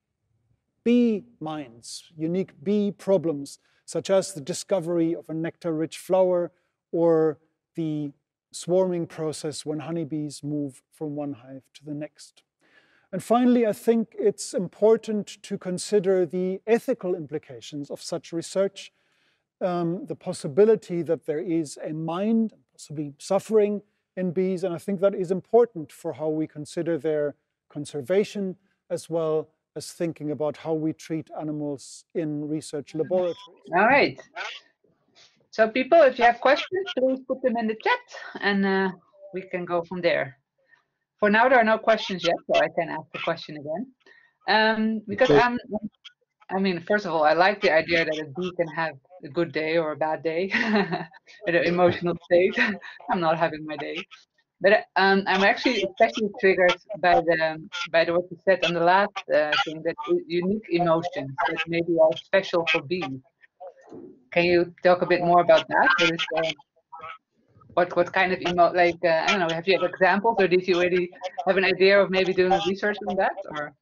bee minds, unique bee problems, such as the discovery of a nectar-rich flower or the swarming process when honeybees move from one hive to the next. And finally, I think it's important to consider the ethical implications of such research, um, the possibility that there is a mind, possibly suffering in bees, and I think that is important for how we consider their conservation as well as thinking about how we treat animals in research laboratories. All right. So people, if you have questions, please put them in the chat and uh, we can go from there. For now, there are no questions yet, so I can ask the question again. Um, because I'm, I mean, first of all, I like the idea that a bee can have a good day or a bad day, an emotional state. I'm not having my day. But um, I'm actually especially triggered by the by the what you said on the last uh, thing that unique emotions that maybe are special for bees. Can you talk a bit more about that? What is, uh, what what kind of emo like uh, I don't know? Have you have examples, or did you already have an idea of maybe doing research on that, or?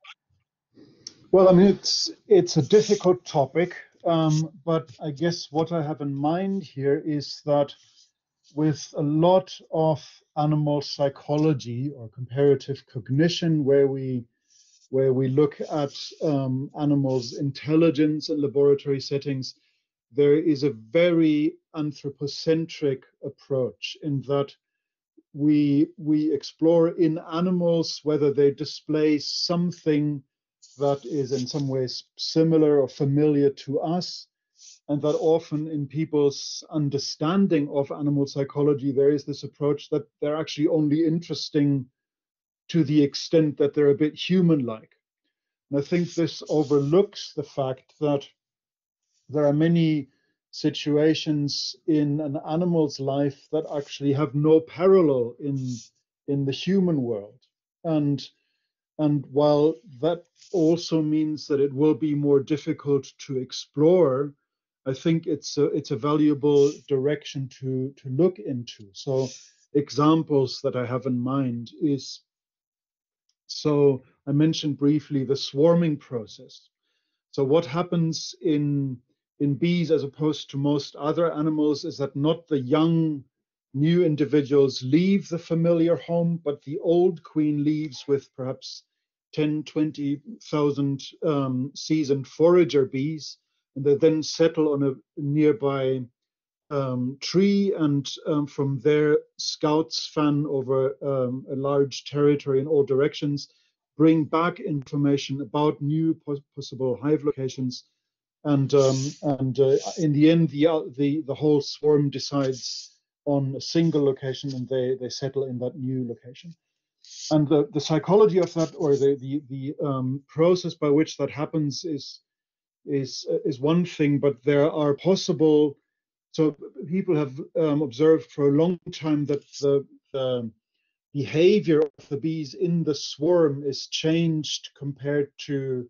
Well, I mean, it's it's a difficult topic, um, but I guess what I have in mind here is that with a lot of animal psychology or comparative cognition, where we where we look at um, animals' intelligence in laboratory settings, there is a very anthropocentric approach in that we we explore in animals whether they display something that is in some ways similar or familiar to us and that often in people's understanding of animal psychology there is this approach that they're actually only interesting to the extent that they're a bit human like and i think this overlooks the fact that there are many situations in an animal's life that actually have no parallel in in the human world. And and while that also means that it will be more difficult to explore i think it's a, it's a valuable direction to to look into. So examples that i have in mind is so i mentioned briefly the swarming process. So what happens in in bees as opposed to most other animals is that not the young new individuals leave the familiar home, but the old queen leaves with perhaps 10, 20,000 um, seasoned forager bees, and they then settle on a nearby um, tree, and um, from there, scouts fan over um, a large territory in all directions, bring back information about new possible hive locations, and um, and uh, in the end, the uh, the the whole swarm decides on a single location, and they they settle in that new location. And the, the psychology of that, or the the the um, process by which that happens, is is is one thing, but there are possible. So people have um, observed for a long time that the, the behavior of the bees in the swarm is changed compared to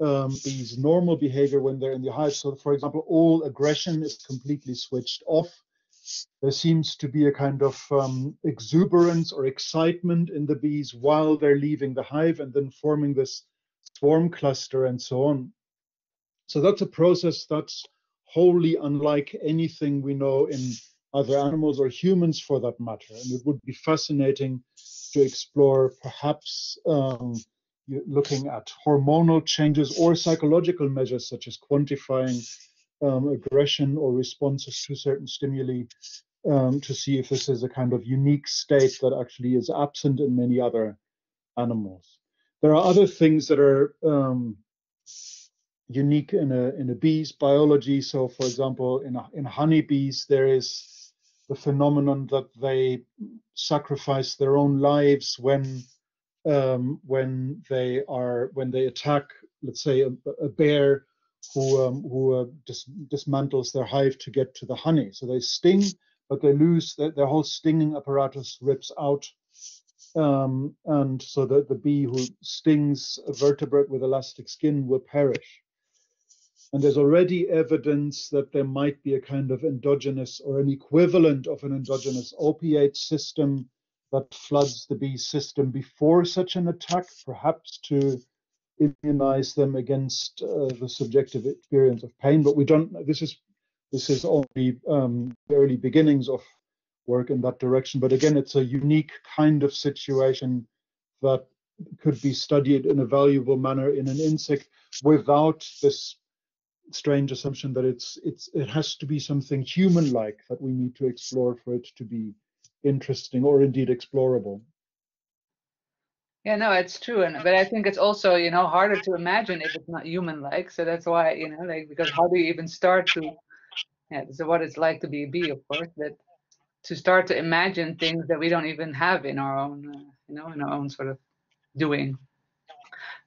um, normal behavior when they're in the hive. So, for example, all aggression is completely switched off. There seems to be a kind of um, exuberance or excitement in the bees while they're leaving the hive and then forming this swarm cluster and so on. So that's a process that's wholly unlike anything we know in other animals or humans for that matter. And it would be fascinating to explore perhaps um, looking at hormonal changes or psychological measures such as quantifying um, aggression or responses to certain stimuli um, to see if this is a kind of unique state that actually is absent in many other animals. There are other things that are um, unique in a in a bee's biology. So, for example, in a, in honeybees, there is the phenomenon that they sacrifice their own lives when um, when they are when they attack, let's say, a, a bear who um, who uh, dis dismantles their hive to get to the honey. So they sting, but they lose their, their whole stinging apparatus rips out um, and so the, the bee who stings a vertebrate with elastic skin will perish. And there's already evidence that there might be a kind of endogenous or an equivalent of an endogenous opiate system that floods the bee system before such an attack, perhaps to immunize them against uh, the subjective experience of pain. But we don't. This is this is only um, the early beginnings of work in that direction. But again, it's a unique kind of situation that could be studied in a valuable manner in an insect without this strange assumption that it's it's it has to be something human-like that we need to explore for it to be interesting or indeed explorable. Yeah, no, it's true, and but I think it's also you know harder to imagine if it's not human-like. So that's why you know like because how do you even start to yeah, so what it's like to be a bee, of course, but to start to imagine things that we don't even have in our own, uh, you know, in our own sort of doing.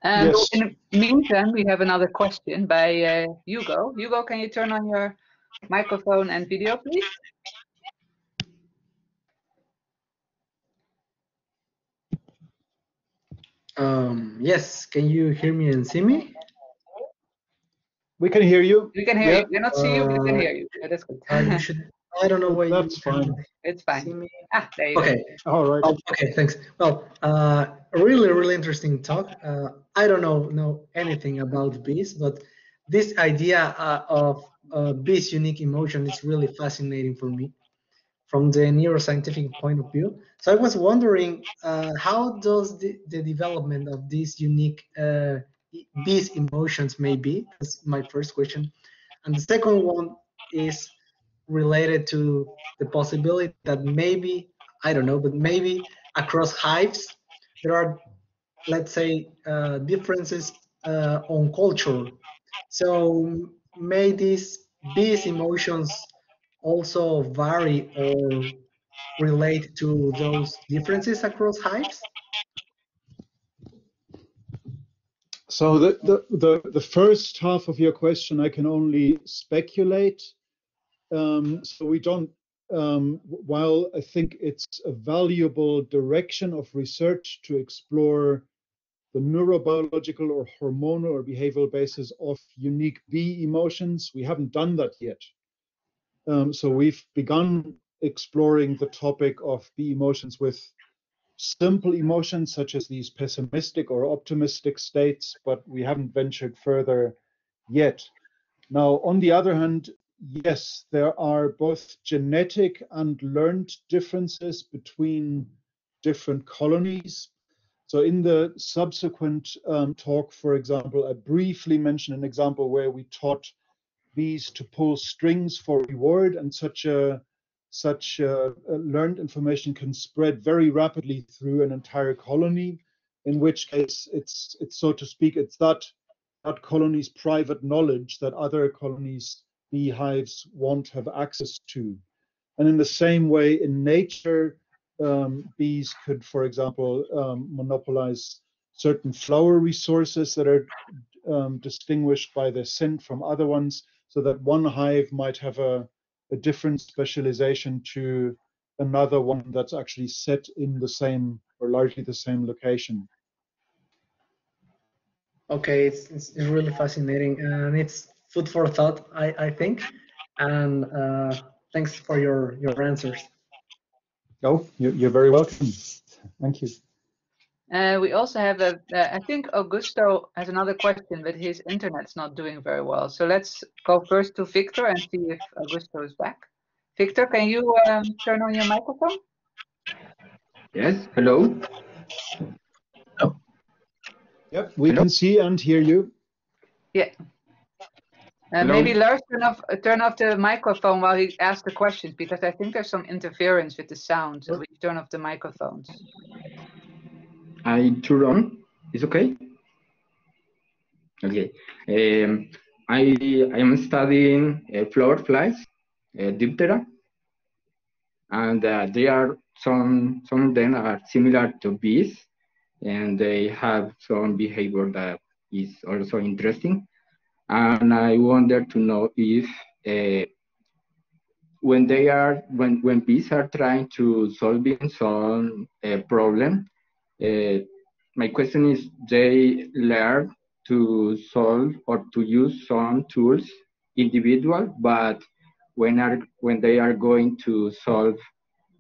And yes. in the meantime, we have another question by uh, Hugo. Hugo, can you turn on your microphone and video, please? Um, yes, can you hear me and see me? We can hear you. We can hear yep. you. We cannot see you, we can hear you. Yeah, that's good. uh, you should I don't know why. That's fine. It's fine. Ah, there you okay. go. All right. Oh, okay, thanks. Well, uh, really, really interesting talk. Uh, I don't know know anything about bees, but this idea uh, of uh, bees' unique emotion is really fascinating for me from the neuroscientific point of view. So I was wondering, uh, how does the, the development of these unique uh, bees' emotions may be? That's my first question. And the second one is related to the possibility that maybe I don't know, but maybe across hives there are, let's say, uh, differences uh, on culture. So may these these emotions also vary or relate to those differences across hives? So the, the, the, the first half of your question, I can only speculate um, so we don't, um, while I think it's a valuable direction of research to explore the neurobiological or hormonal or behavioral basis of unique bee emotions, we haven't done that yet. Um, so we've begun exploring the topic of bee emotions with simple emotions such as these pessimistic or optimistic states, but we haven't ventured further yet. Now, on the other hand, yes, there are both genetic and learned differences between different colonies. So in the subsequent um, talk, for example, I briefly mentioned an example where we taught bees to pull strings for reward, and such a such uh, learned information can spread very rapidly through an entire colony. In which case, it's it's so to speak, it's that that colony's private knowledge that other colonies beehives won't have access to. And in the same way, in nature, um, bees could, for example, um, monopolize certain flower resources that are um, distinguished by their scent from other ones, so that one hive might have a, a different specialization to another one that's actually set in the same or largely the same location. Okay, it's, it's really fascinating, and it's food for thought, I, I think. And uh, thanks for your, your answers. Oh, you're very welcome. Thank you. Uh, we also have a, uh, I think Augusto has another question, but his internet's not doing very well. So let's go first to Victor and see if Augusto is back. Victor, can you um, turn on your microphone? Yes, hello. Oh. Yep, we hello? can see and hear you. Yeah. Uh, maybe Lars turn off turn off the microphone while he asks the questions because I think there's some interference with the sound. So we turn off the microphones. I turn on. It's okay. Okay. Um, I I am studying uh, flower flies, uh, Diptera, and uh, they are some some of them are similar to bees, and they have some behavior that is also interesting. And I wonder to know if uh, when they are when when bees are trying to solving some uh, problem, uh, my question is they learn to solve or to use some tools individual, but when are when they are going to solve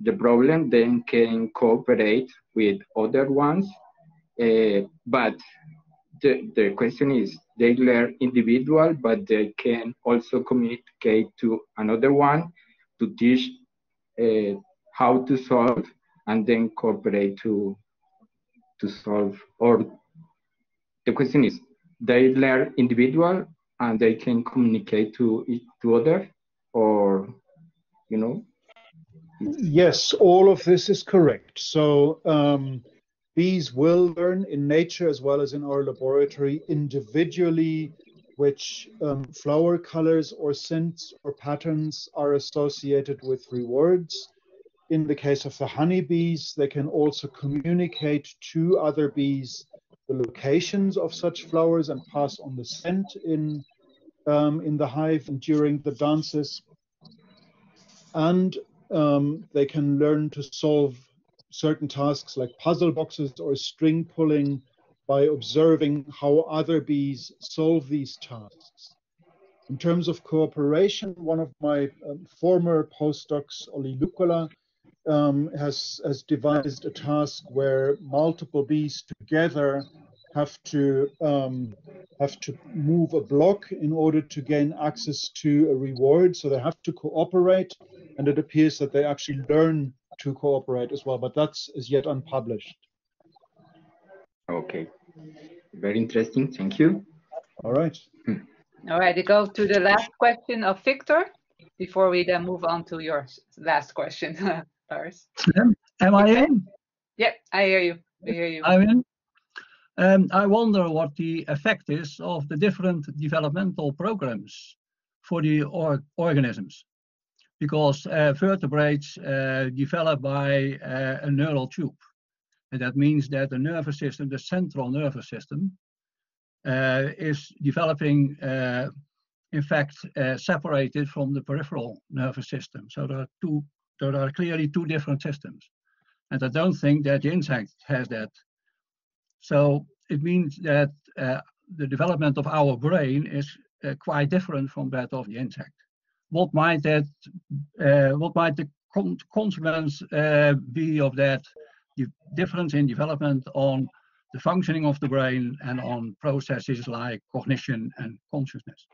the problem, then can cooperate with other ones. Uh, but the, the question is, they learn individual, but they can also communicate to another one to teach uh, how to solve and then cooperate to to solve. Or the question is, they learn individual and they can communicate to to other, or you know. Yes, all of this is correct. So um, bees will learn in nature as well as in our laboratory individually which um, flower colors or scents or patterns are associated with rewards. In the case of the honeybees, they can also communicate to other bees the locations of such flowers and pass on the scent in, um, in the hive and during the dances. And um, they can learn to solve certain tasks like puzzle boxes or string pulling by observing how other bees solve these tasks. In terms of cooperation, one of my um, former postdocs, Olli Loukola, um, has, has devised a task where multiple bees together have to um, have to move a block in order to gain access to a reward. So they have to cooperate, and it appears that they actually learn to cooperate as well. But that's as yet unpublished. Okay, very interesting. Thank you. All right. Hmm. All right. We go to the last question of Victor before we then move on to your last question, Lars. Am I in? Yep, I hear you. I hear you. I'm in. Um, I wonder what the effect is of the different developmental programs for the or organisms. Because uh, vertebrates uh, develop by uh, a neural tube. And that means that the nervous system, the central nervous system, uh, is developing, uh, in fact, uh, separated from the peripheral nervous system. So there are two, there are clearly two different systems. And I don't think that the insect has that so it means that uh, the development of our brain is uh, quite different from that of the insect. What might that, uh, what might the con consequence uh, be of that the difference in development on the functioning of the brain and on processes like cognition and consciousness?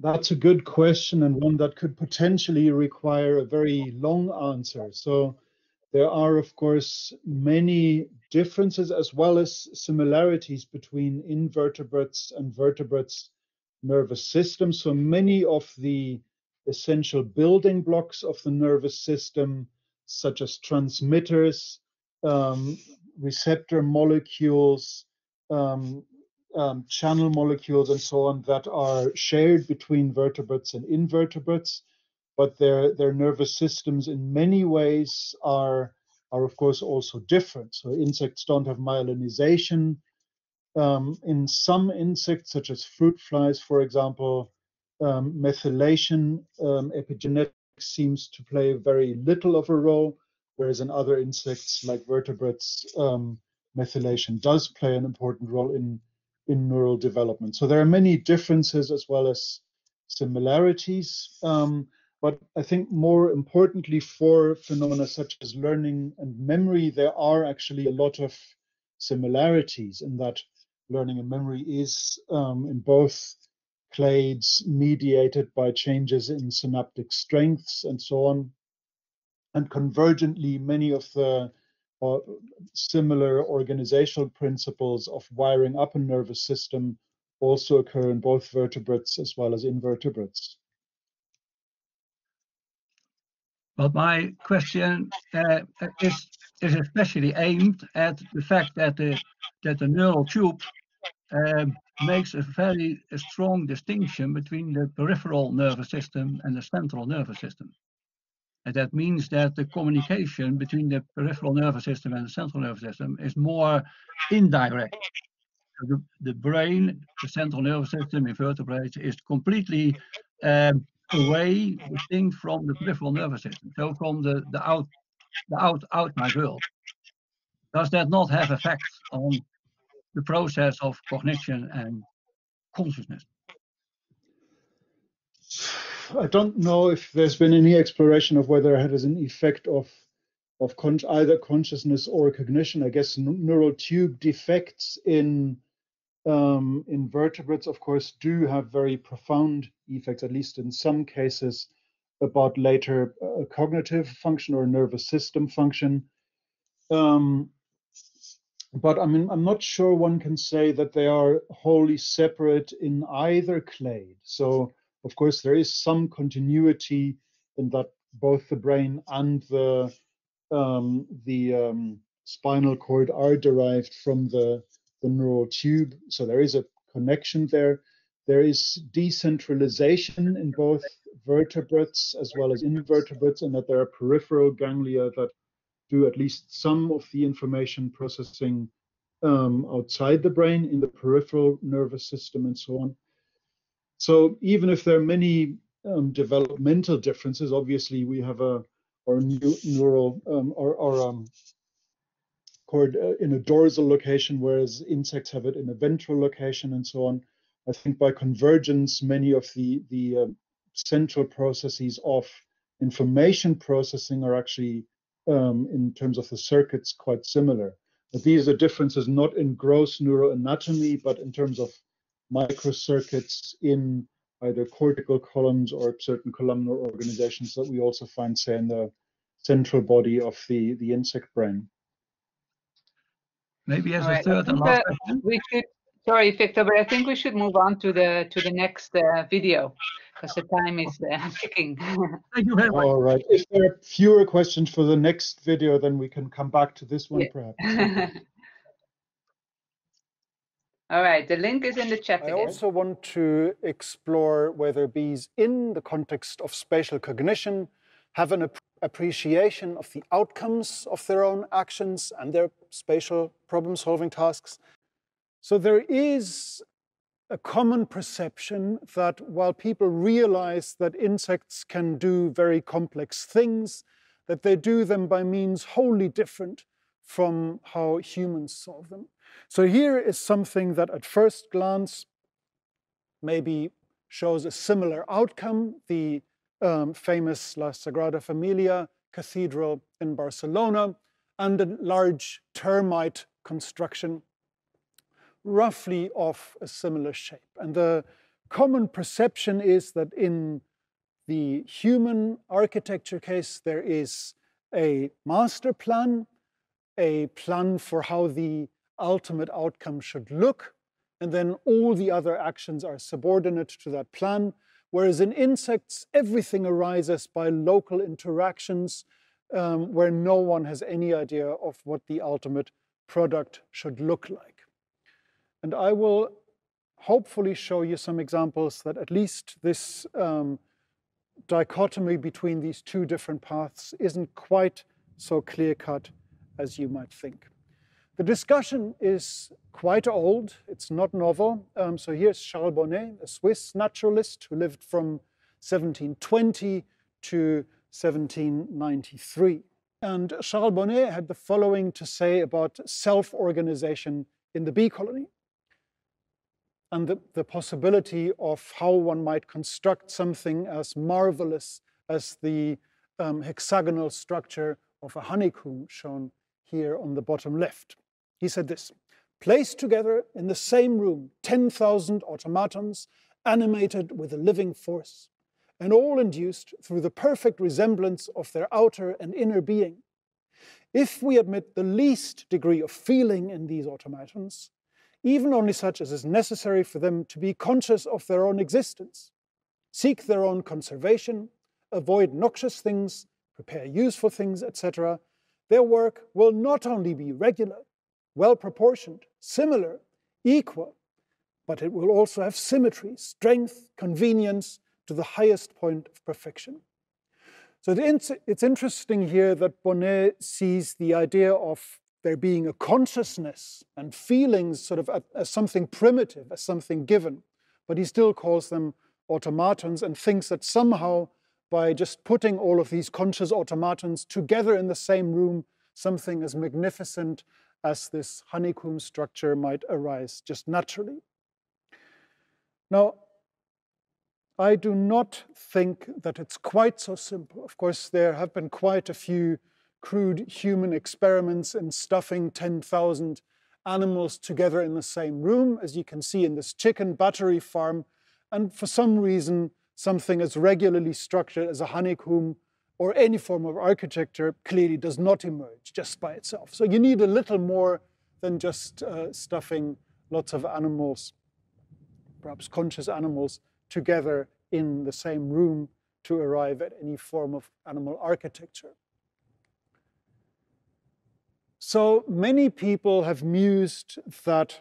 That's a good question and one that could potentially require a very long answer. So there are, of course, many differences as well as similarities between invertebrates and vertebrates nervous systems. So many of the essential building blocks of the nervous system, such as transmitters, um, receptor molecules, um, um, channel molecules, and so on, that are shared between vertebrates and invertebrates but their their nervous systems in many ways are are of course also different. So insects don't have myelinization. Um, in some insects, such as fruit flies, for example, um, methylation um, epigenetics seems to play very little of a role, whereas in other insects like vertebrates, um, methylation does play an important role in in neural development. So there are many differences as well as similarities. Um, but I think more importantly for phenomena such as learning and memory, there are actually a lot of similarities in that learning and memory is um, in both clades mediated by changes in synaptic strengths and so on. And convergently, many of the similar organizational principles of wiring up a nervous system also occur in both vertebrates as well as invertebrates. But my question uh, is, is especially aimed at the fact that the, that the neural tube uh, makes a very a strong distinction between the peripheral nervous system and the central nervous system. And that means that the communication between the peripheral nervous system and the central nervous system is more indirect. The, the brain, the central nervous system in vertebrates is completely um, away, distinct from the peripheral nervous system, so from the, the out the out outside world. Does that not have effects on the process of cognition and consciousness? I don't know if there's been any exploration of whether it has an effect of of con either consciousness or cognition. I guess neural tube defects in um, invertebrates, of course, do have very profound effects, at least in some cases, about later uh, cognitive function or nervous system function. Um, but I mean, I'm not sure one can say that they are wholly separate in either clade. So, of course, there is some continuity in that both the brain and the um, the um, spinal cord are derived from the the neural tube. So there is a connection there. There is decentralization in both vertebrates as well as invertebrates, and that there are peripheral ganglia that do at least some of the information processing um, outside the brain in the peripheral nervous system and so on. So even if there are many um, developmental differences, obviously we have a or neural um, or, or um, cord uh, in a dorsal location, whereas insects have it in a ventral location and so on. I think by convergence, many of the, the uh, central processes of information processing are actually, um, in terms of the circuits, quite similar. But these are differences not in gross neuroanatomy, but in terms of microcircuits in either cortical columns or certain columnar organizations that we also find, say, in the central body of the, the insect brain. Maybe as a third and last question. We should, sorry, Victor, but I think we should move on to the to the next uh, video because the time is uh, ticking. Thank you very much. All right. If there are fewer questions for the next video, then we can come back to this one, yeah. perhaps. All right, the link is in the chat I again. also want to explore whether bees, in the context of spatial cognition, have an appreciation of the outcomes of their own actions and their spatial problem solving tasks. So there is a common perception that while people realize that insects can do very complex things, that they do them by means wholly different from how humans solve them. So here is something that at first glance maybe shows a similar outcome. The um, famous La Sagrada Familia Cathedral in Barcelona, and a large termite construction roughly of a similar shape. And the common perception is that in the human architecture case, there is a master plan, a plan for how the ultimate outcome should look, and then all the other actions are subordinate to that plan. Whereas in insects, everything arises by local interactions um, where no one has any idea of what the ultimate product should look like. And I will hopefully show you some examples that at least this um, dichotomy between these two different paths isn't quite so clear-cut as you might think. The discussion is quite old, it's not novel. Um, so here's Charles Bonnet, a Swiss naturalist who lived from 1720 to 1793. And Charles Bonnet had the following to say about self-organization in the bee colony and the, the possibility of how one might construct something as marvelous as the um, hexagonal structure of a honeycomb shown here on the bottom left. He said this, place together in the same room 10,000 automatons animated with a living force, and all induced through the perfect resemblance of their outer and inner being. If we admit the least degree of feeling in these automatons, even only such as is necessary for them to be conscious of their own existence, seek their own conservation, avoid noxious things, prepare useful things, etc., their work will not only be regular, well proportioned, similar, equal, but it will also have symmetry, strength, convenience to the highest point of perfection. So it's interesting here that Bonnet sees the idea of there being a consciousness and feelings sort of as something primitive, as something given, but he still calls them automatons and thinks that somehow by just putting all of these conscious automatons together in the same room, something as magnificent as this honeycomb structure might arise just naturally. Now, I do not think that it's quite so simple. Of course, there have been quite a few crude human experiments in stuffing 10,000 animals together in the same room, as you can see in this chicken battery farm. And for some reason, something as regularly structured as a honeycomb or any form of architecture clearly does not emerge just by itself. So you need a little more than just uh, stuffing lots of animals, perhaps conscious animals, together in the same room to arrive at any form of animal architecture. So many people have mused that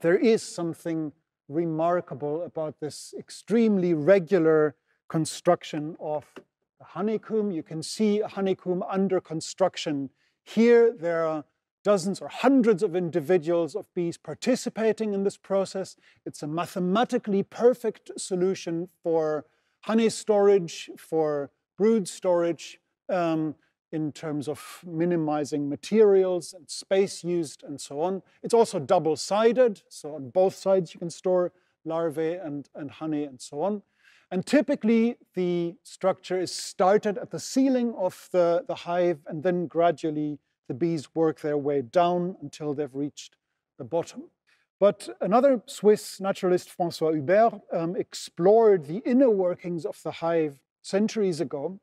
there is something remarkable about this extremely regular construction of the honeycomb. You can see a honeycomb under construction. Here there are dozens or hundreds of individuals of bees participating in this process. It's a mathematically perfect solution for honey storage, for brood storage, um, in terms of minimizing materials and space used and so on. It's also double-sided, so on both sides you can store larvae and, and honey and so on. And typically the structure is started at the ceiling of the, the hive and then gradually the bees work their way down until they've reached the bottom. But another Swiss naturalist, François Huber, um, explored the inner workings of the hive centuries ago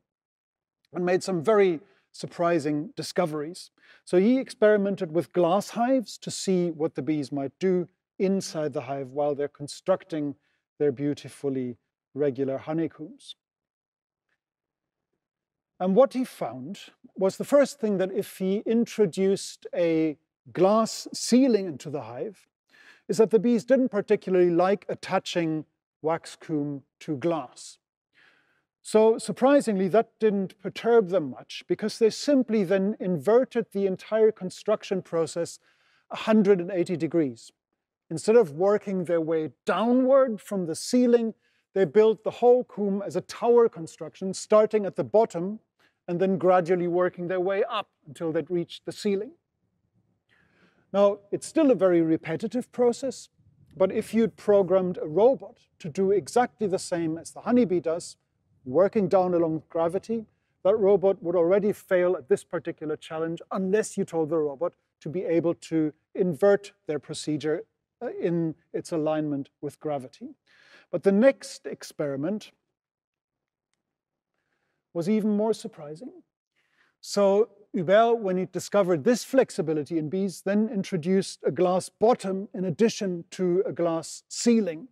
and made some very surprising discoveries. So he experimented with glass hives to see what the bees might do inside the hive while they're constructing their beautifully regular honeycombs. And what he found was the first thing that if he introduced a glass ceiling into the hive, is that the bees didn't particularly like attaching wax comb to glass. So surprisingly, that didn't perturb them much because they simply then inverted the entire construction process 180 degrees. Instead of working their way downward from the ceiling, they built the whole comb as a tower construction, starting at the bottom and then gradually working their way up until they'd reached the ceiling. Now, it's still a very repetitive process, but if you'd programmed a robot to do exactly the same as the honeybee does, working down along gravity, that robot would already fail at this particular challenge unless you told the robot to be able to invert their procedure uh, in its alignment with gravity. But the next experiment was even more surprising. So Huber, when he discovered this flexibility in bees, then introduced a glass bottom in addition to a glass ceiling.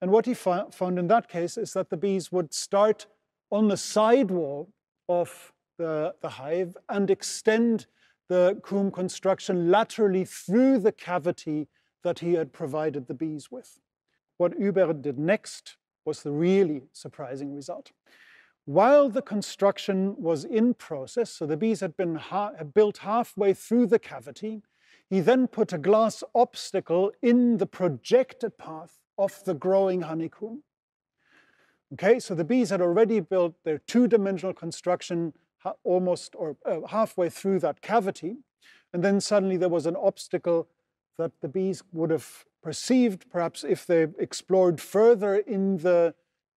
And what he found in that case is that the bees would start on the side wall of the, the hive and extend the comb construction laterally through the cavity that he had provided the bees with. What Huber did next was the really surprising result. While the construction was in process, so the bees had been ha built halfway through the cavity, he then put a glass obstacle in the projected path of the growing honeycomb. Okay, so the bees had already built their two-dimensional construction almost or uh, halfway through that cavity, and then suddenly there was an obstacle that the bees would have perceived, perhaps if they explored further in the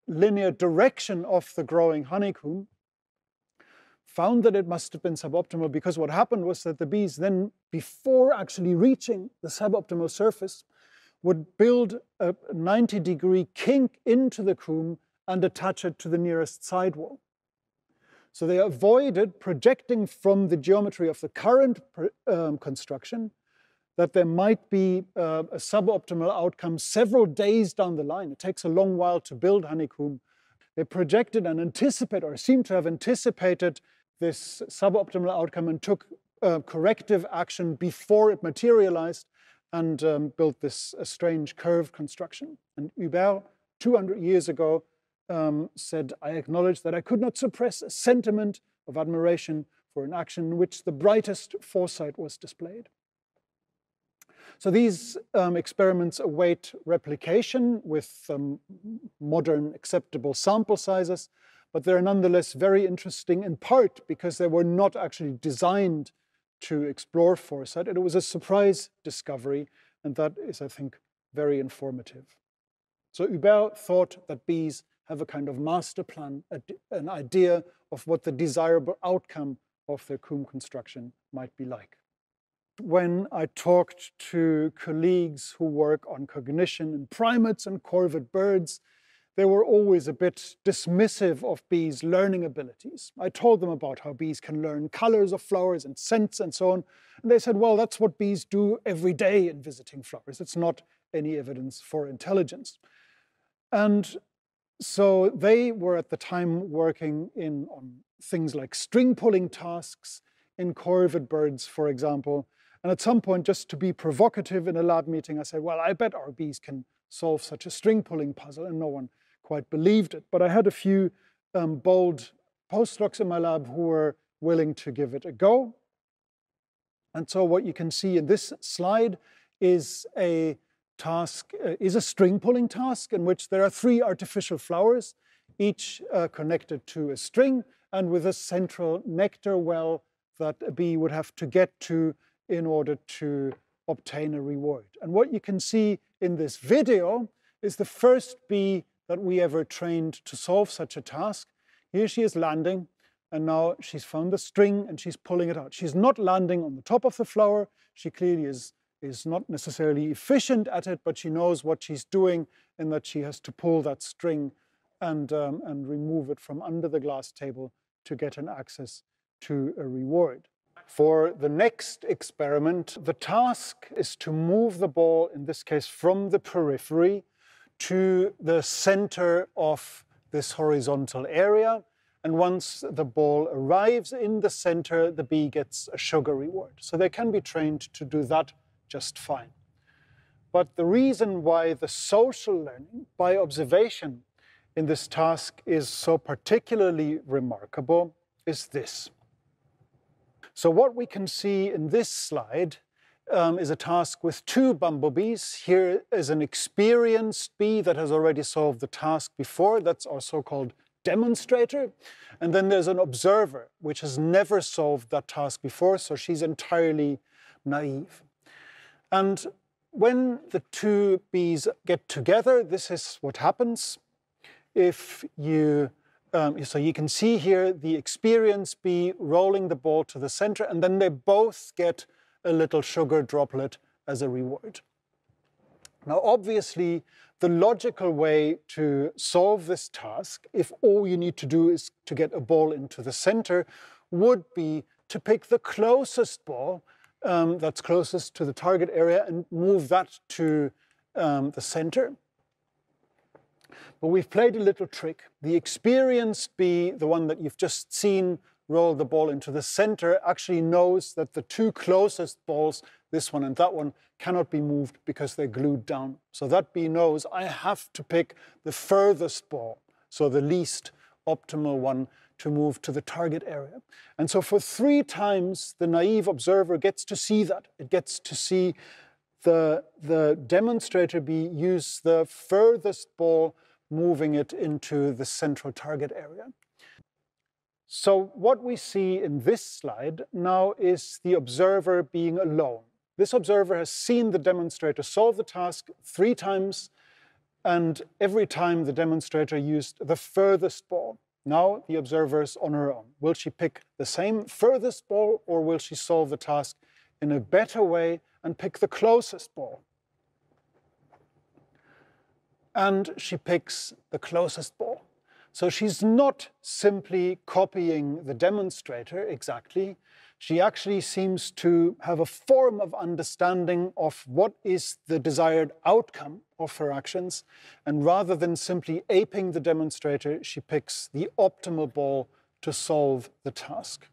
linear direction of the growing honeycomb, found that it must have been suboptimal because what happened was that the bees then, before actually reaching the suboptimal surface, would build a 90 degree kink into the comb and attach it to the nearest sidewall. So they avoided projecting from the geometry of the current um, construction that there might be uh, a suboptimal outcome several days down the line. It takes a long while to build honeycomb. They projected and anticipated, or seemed to have anticipated, this suboptimal outcome and took uh, corrective action before it materialized and um, built this strange curved construction. And Huber, 200 years ago, um, said, I acknowledge that I could not suppress a sentiment of admiration for an action in which the brightest foresight was displayed. So these um, experiments await replication with um, modern acceptable sample sizes, but they're nonetheless very interesting in part because they were not actually designed to explore foresight. It was a surprise discovery, and that is, I think, very informative. So Huber thought that bees have a kind of master plan, an idea of what the desirable outcome of their comb construction might be like. When I talked to colleagues who work on cognition in primates and corvid birds, they were always a bit dismissive of bees' learning abilities. I told them about how bees can learn colors of flowers and scents and so on. And they said, well, that's what bees do every day in visiting flowers. It's not any evidence for intelligence. And so they were at the time working in on things like string pulling tasks in corvid birds, for example. And at some point, just to be provocative in a lab meeting, I said, well, I bet our bees can solve such a string pulling puzzle. And no one quite believed it. But I had a few um, bold postdocs in my lab who were willing to give it a go. And so what you can see in this slide is a task uh, is a string pulling task in which there are three artificial flowers, each uh, connected to a string and with a central nectar well that a bee would have to get to in order to obtain a reward. And what you can see in this video is the first bee that we ever trained to solve such a task. Here she is landing, and now she's found the string and she's pulling it out. She's not landing on the top of the flower. She clearly is is not necessarily efficient at it, but she knows what she's doing and that she has to pull that string and, um, and remove it from under the glass table to get an access to a reward. For the next experiment, the task is to move the ball, in this case from the periphery to the center of this horizontal area. And once the ball arrives in the center, the bee gets a sugar reward. So they can be trained to do that just fine. But the reason why the social learning by observation in this task is so particularly remarkable is this. So what we can see in this slide um, is a task with two bumblebees. Here is an experienced bee that has already solved the task before. That's our so-called demonstrator. And then there's an observer, which has never solved that task before, so she's entirely naive. And when the two bees get together, this is what happens. If you, um, so you can see here the experience bee rolling the ball to the center, and then they both get a little sugar droplet as a reward. Now, obviously, the logical way to solve this task, if all you need to do is to get a ball into the center, would be to pick the closest ball um, that's closest to the target area and move that to um, the center. But we've played a little trick. The experienced bee, the one that you've just seen roll the ball into the center, actually knows that the two closest balls, this one and that one, cannot be moved because they're glued down. So that bee knows I have to pick the furthest ball, so the least optimal one to move to the target area. And so for three times, the naive observer gets to see that. It gets to see the, the demonstrator bee use the furthest ball, moving it into the central target area. So what we see in this slide now is the observer being alone. This observer has seen the demonstrator solve the task three times, and every time the demonstrator used the furthest ball. Now the observer is on her own. Will she pick the same furthest ball or will she solve the task in a better way and pick the closest ball? And she picks the closest ball. So she's not simply copying the demonstrator exactly. She actually seems to have a form of understanding of what is the desired outcome of her actions. And rather than simply aping the demonstrator, she picks the optimal ball to solve the task.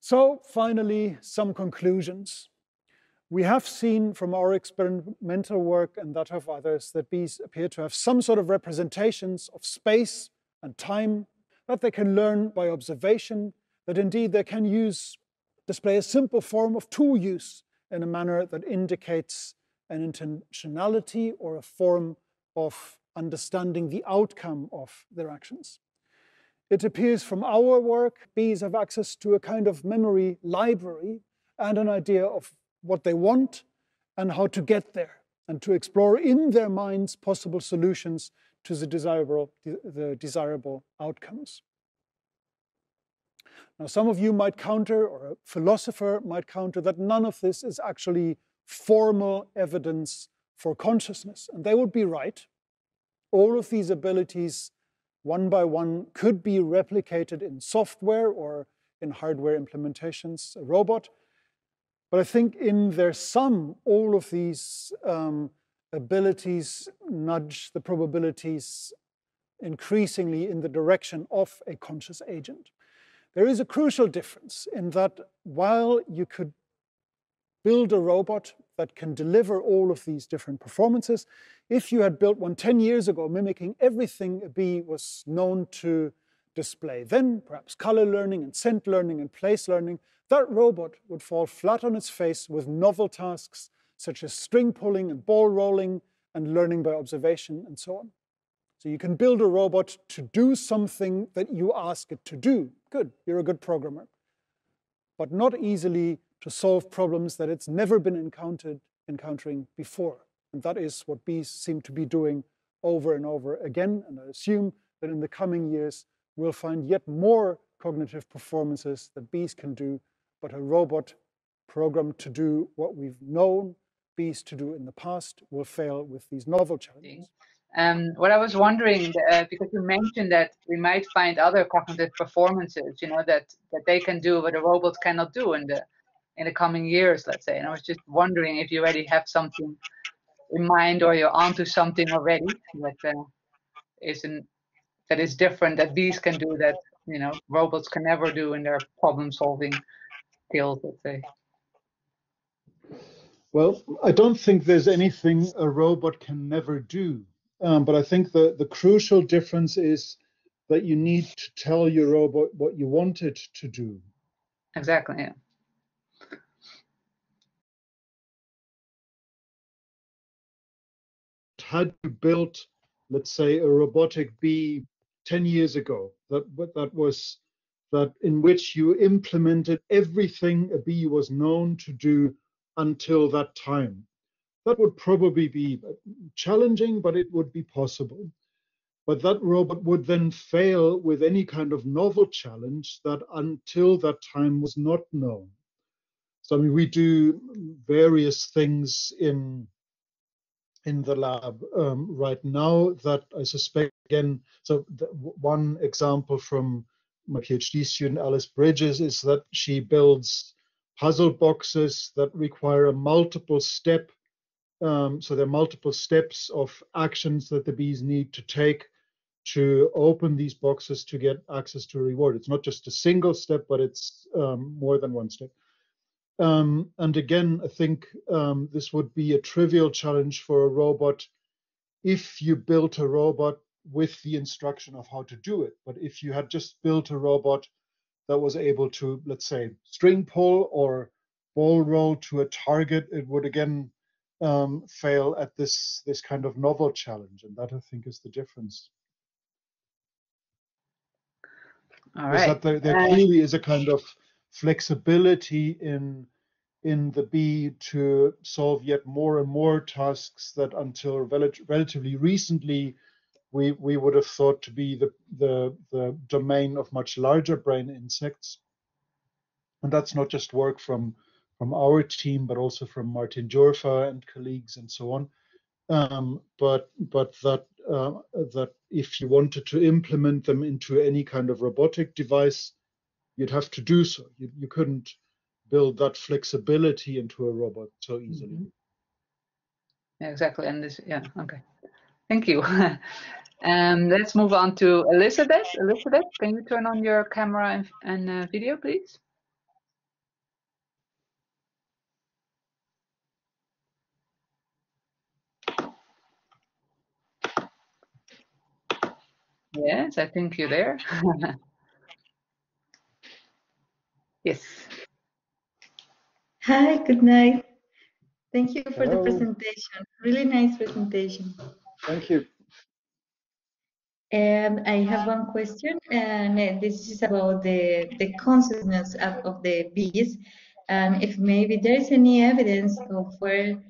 So finally, some conclusions. We have seen from our experimental work and that of others that bees appear to have some sort of representations of space and time, that they can learn by observation, that indeed they can use, display a simple form of tool use in a manner that indicates an intentionality or a form of understanding the outcome of their actions. It appears from our work, bees have access to a kind of memory library and an idea of what they want and how to get there, and to explore in their minds possible solutions to the desirable, the desirable outcomes. Now, some of you might counter, or a philosopher might counter, that none of this is actually formal evidence for consciousness. And they would be right. All of these abilities one by one could be replicated in software or in hardware implementations, a robot. But I think in their sum, all of these um, abilities nudge the probabilities increasingly in the direction of a conscious agent. There is a crucial difference in that while you could build a robot that can deliver all of these different performances. If you had built one 10 years ago, mimicking everything a bee was known to display, then perhaps color learning and scent learning and place learning, that robot would fall flat on its face with novel tasks such as string pulling and ball rolling and learning by observation and so on. So you can build a robot to do something that you ask it to do. Good, you're a good programmer. But not easily to solve problems that it's never been encountered encountering before. And that is what bees seem to be doing over and over again. And I assume that in the coming years, we'll find yet more cognitive performances that bees can do, but a robot programmed to do what we've known bees to do in the past will fail with these novel challenges. Um, what I was wondering, uh, because you mentioned that we might find other cognitive performances, you know, that, that they can do what a robot cannot do in the in the coming years, let's say. And I was just wondering if you already have something in mind or you're onto something already that uh, is an, that is different that bees can do that you know robots can never do in their problem solving skills, let's say. Well, I don't think there's anything a robot can never do. Um, but I think the, the crucial difference is that you need to tell your robot what you want it to do. Exactly, yeah. had you built, let's say, a robotic bee 10 years ago, that, that was that in which you implemented everything a bee was known to do until that time. That would probably be challenging, but it would be possible. But that robot would then fail with any kind of novel challenge that until that time was not known. So I mean, we do various things in in the lab um, right now that I suspect again. So one example from my PhD student Alice Bridges is that she builds puzzle boxes that require a multiple step. Um, so there are multiple steps of actions that the bees need to take to open these boxes to get access to a reward. It's not just a single step, but it's um, more than one step. Um, and again, I think um, this would be a trivial challenge for a robot if you built a robot with the instruction of how to do it. But if you had just built a robot that was able to, let's say, string pull or ball roll to a target, it would again um, fail at this this kind of novel challenge, and that I think is the difference. All right. Is that there, there clearly is a kind of flexibility in in the bee to solve yet more and more tasks that until rel relatively recently we we would have thought to be the, the the domain of much larger brain insects. And that's not just work from from our team but also from Martin Giurfa and colleagues and so on. Um, but but that uh, that if you wanted to implement them into any kind of robotic device, you'd have to do so. You, you couldn't build that flexibility into a robot so easily. Mm -hmm. Yeah, exactly. And this, yeah, okay. Thank you. um, let's move on to Elizabeth. Elizabeth, can you turn on your camera and, and uh, video, please? Yes, I think you're there. yes. Hi, good night. Thank you for Hello. the presentation. Really nice presentation. Thank you. And I have one question, and this is about the, the consciousness of, of the bees, and if maybe there's any evidence of where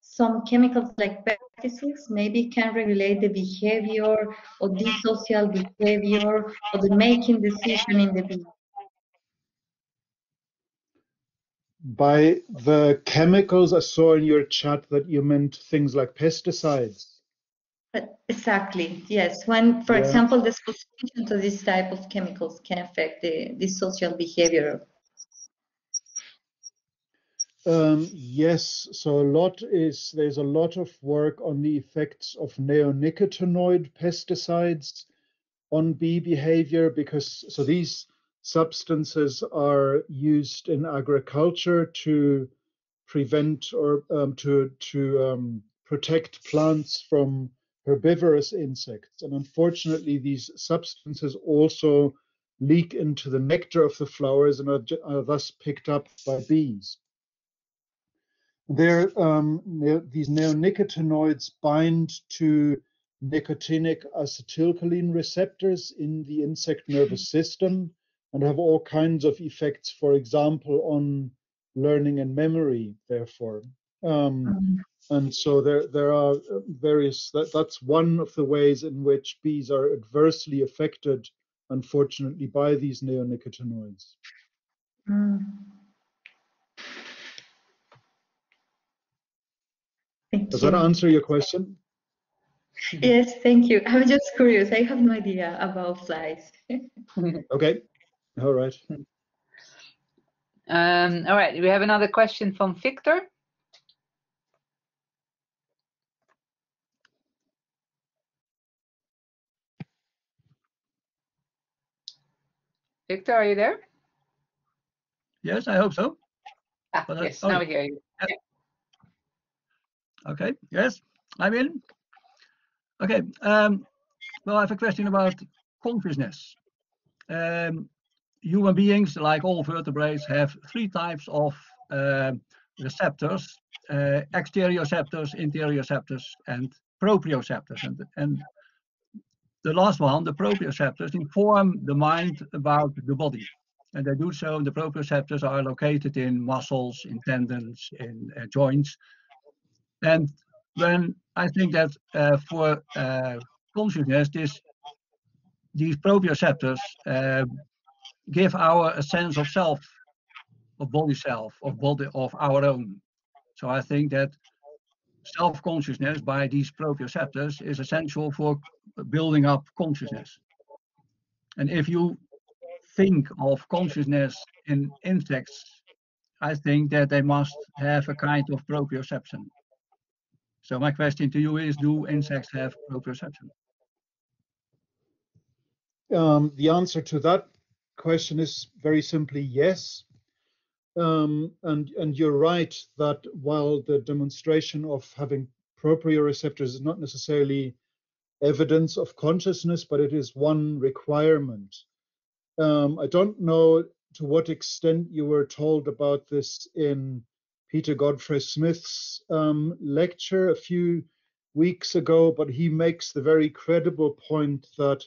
some chemicals like pesticides maybe can regulate the behavior or the social behavior or the making decision in the bee. By the chemicals, I saw in your chat that you meant things like pesticides. Exactly. Yes. When, for yeah. example, the exposure to this type of chemicals can affect the, the social behavior. Um, yes. So a lot is there's a lot of work on the effects of neonicotinoid pesticides on bee behavior because so these substances are used in agriculture to prevent or um, to to um, protect plants from herbivorous insects. And unfortunately, these substances also leak into the nectar of the flowers and are, are thus picked up by bees. Um, these neonicotinoids bind to nicotinic acetylcholine receptors in the insect nervous system and have all kinds of effects, for example, on learning and memory, therefore. Um, mm-hmm. and so there, there are uh, various, that, that's one of the ways in which bees are adversely affected, unfortunately, by these neonicotinoids. Mm. Does that answer your question? Yes, thank you. I'm just curious. I have no idea about flies. okay. All right. Um, all right. We have another question from Victor. Victor, are you there? Yes, I hope so. Ah, yes, oh, now we hear you. Yeah. Okay, yes, I'm in. Okay, um, well, I have a question about consciousness. Um, human beings, like all vertebrates, have three types of uh, receptors, uh, exteroceptors, interoceptors, and proprioceptors. And, and the last one, the proprioceptors, inform the mind about the body. And they do so, the proprioceptors are located in muscles, in tendons, in uh, joints. And when I think that uh, for uh, consciousness, this, these proprioceptors uh, give our a sense of self, of body self, of body of our own. So I think that self-consciousness by these proprioceptors is essential for building up consciousness. And if you think of consciousness in insects, I think that they must have a kind of proprioception. So my question to you is, do insects have proprioception? Um, the answer to that question is very simply yes. Um, and, and you're right that while the demonstration of having proprioceptors is not necessarily evidence of consciousness, but it is one requirement. Um, I don't know to what extent you were told about this in Peter Godfrey Smith's um, lecture a few weeks ago, but he makes the very credible point that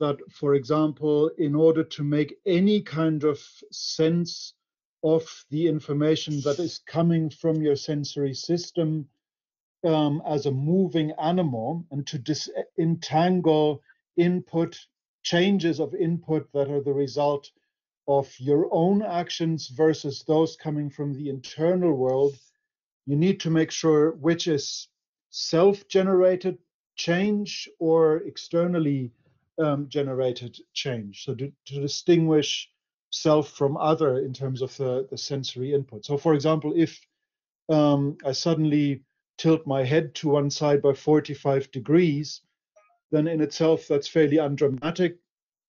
that, for example, in order to make any kind of sense of the information that is coming from your sensory system um, as a moving animal and to disentangle input, changes of input that are the result of your own actions versus those coming from the internal world, you need to make sure which is self generated change or externally um, generated change. So to, to, distinguish self from other in terms of the, the sensory input. So for example, if um, I suddenly tilt my head to one side by 45 degrees, then in itself that's fairly undramatic,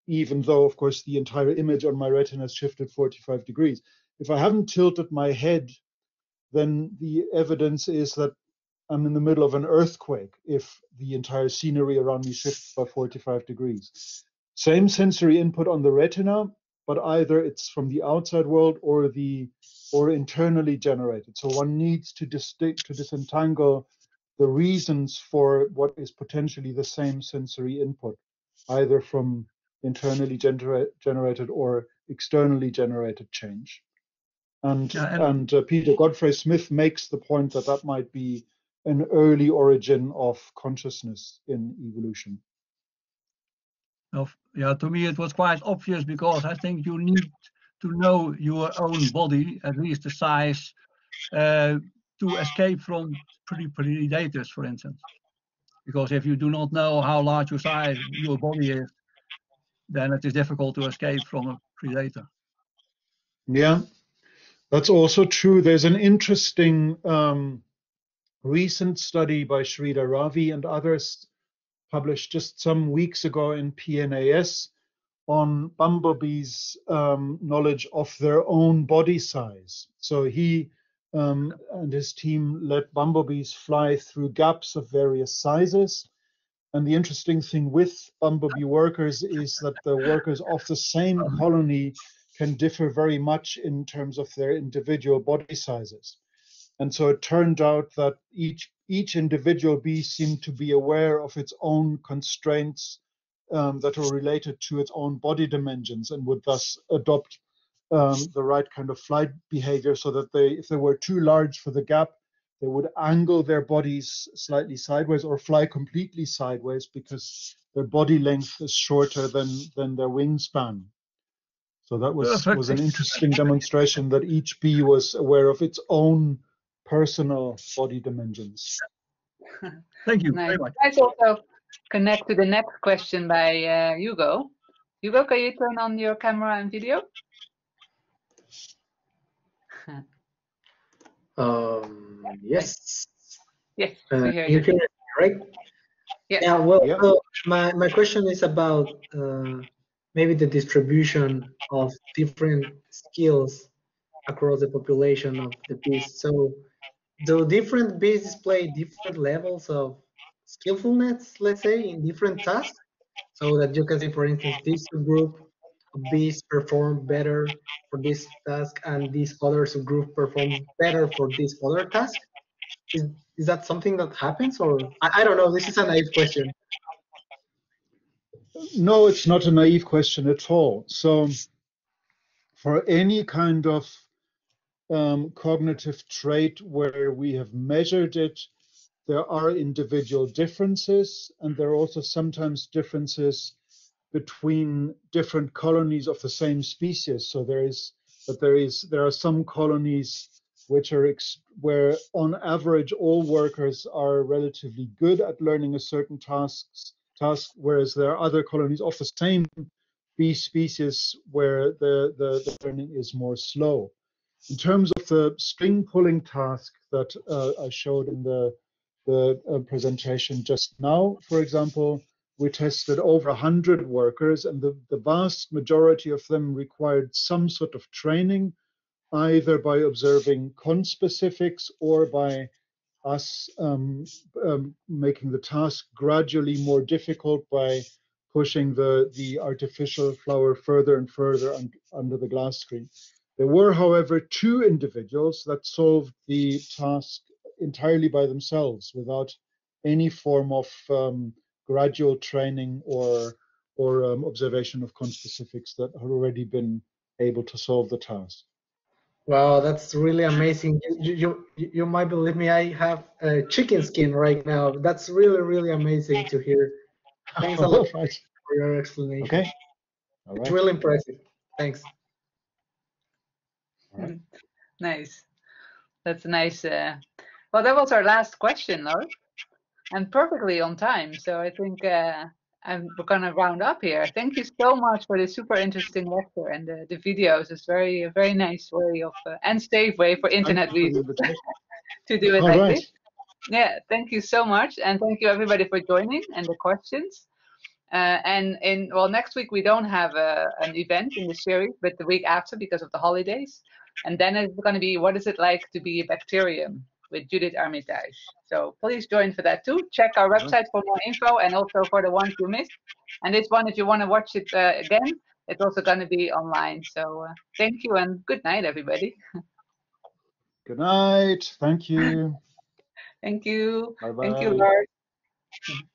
even though of course the entire image on my retina has shifted 45 degrees. If I haven't tilted my head, then the evidence is that I'm in the middle of an earthquake if the entire scenery around me shifts by 45 degrees. Same sensory input on the retina, but either it's from the outside world or the or internally generated. So one needs to distinct to disentangle the reasons for what is potentially the same sensory input, either from internally genera generated or externally generated change. And, yeah, and, and uh, Peter Godfrey Smith makes the point that that might be an early origin of consciousness in evolution. yeah, to me it was quite obvious because I think you need to know your own body, at least the size, uh, to escape from predators, for instance. Because if you do not know how large your size, your body is, then it is difficult to escape from a predator. Yeah, that's also true. There's an interesting um, recent study by Sridhar Ravi and others published just some weeks ago in PNAS on bumblebees' um, knowledge of their own body size. So he um, and his team let bumblebees fly through gaps of various sizes. And the interesting thing with bumblebee workers is that the workers of the same colony can differ very much in terms of their individual body sizes. And so it turned out that each each individual bee seemed to be aware of its own constraints um, that were related to its own body dimensions and would thus adopt um, the right kind of flight behavior so that they, if they were too large for the gap, they would angle their bodies slightly sideways or fly completely sideways because their body length is shorter than, than their wingspan. So that was, was an interesting demonstration that each bee was aware of its own personal body dimensions. Thank you nice. very much. Let's also connect to the next question by uh, Hugo. Hugo, can you turn on your camera and video? um, yes. Yes, uh, we hear you. you. right? Yes. Yeah, well, yep. so my, my question is about uh, maybe the distribution of different skills across the population of the bees. So do different bees display different levels of skillfulness, let's say, in different tasks? So that you can see, for instance, this group of bees perform better for this task and this other subgroup perform better for this other task? Is, is that something that happens or I, I don't know, this is a naive question. No, it's not a naive question at all. So for any kind of um, cognitive trait where we have measured it, there are individual differences, and there are also sometimes differences between different colonies of the same species. So there is, but there is, there are some colonies which are where, on average, all workers are relatively good at learning a certain tasks task, whereas there are other colonies of the same bee species where the, the, the learning is more slow. In terms of the string pulling task that uh, I showed in the, the uh, presentation just now, for example, we tested over 100 workers, and the, the vast majority of them required some sort of training, either by observing conspecifics or by us um, um, making the task gradually more difficult by pushing the, the artificial flower further and further un under the glass screen. There were, however, two individuals that solved the task entirely by themselves without any form of um, gradual training or or um, observation of conspecifics that had already been able to solve the task. Wow, that's really amazing. You, you, you might believe me, I have a chicken skin right now. That's really, really amazing to hear. Thanks a lot right. for your explanation. Okay. All right. It's really impressive. Thanks. Right. Nice. That's a nice. Uh, well, that was our last question, Laura. and perfectly on time. So I think uh, I'm, we're going to round up here. Thank you so much for this super interesting lecture and the, the videos. It's very a very nice way of uh, and safe way for internet reasons to do it All like right. this. Yeah, thank you so much, and thank you everybody for joining and the questions. Uh, and in well, next week we don't have a, an event in the series, but the week after because of the holidays, and then it's going to be what is it like to be a bacterium with Judith Armitage. So please join for that too. Check our website for more info and also for the ones you missed. And this one, if you want to watch it uh, again, it's also going to be online. So uh, thank you and good night, everybody. Good night. Thank you. Thank you. Bye Thank you, bye. Lars.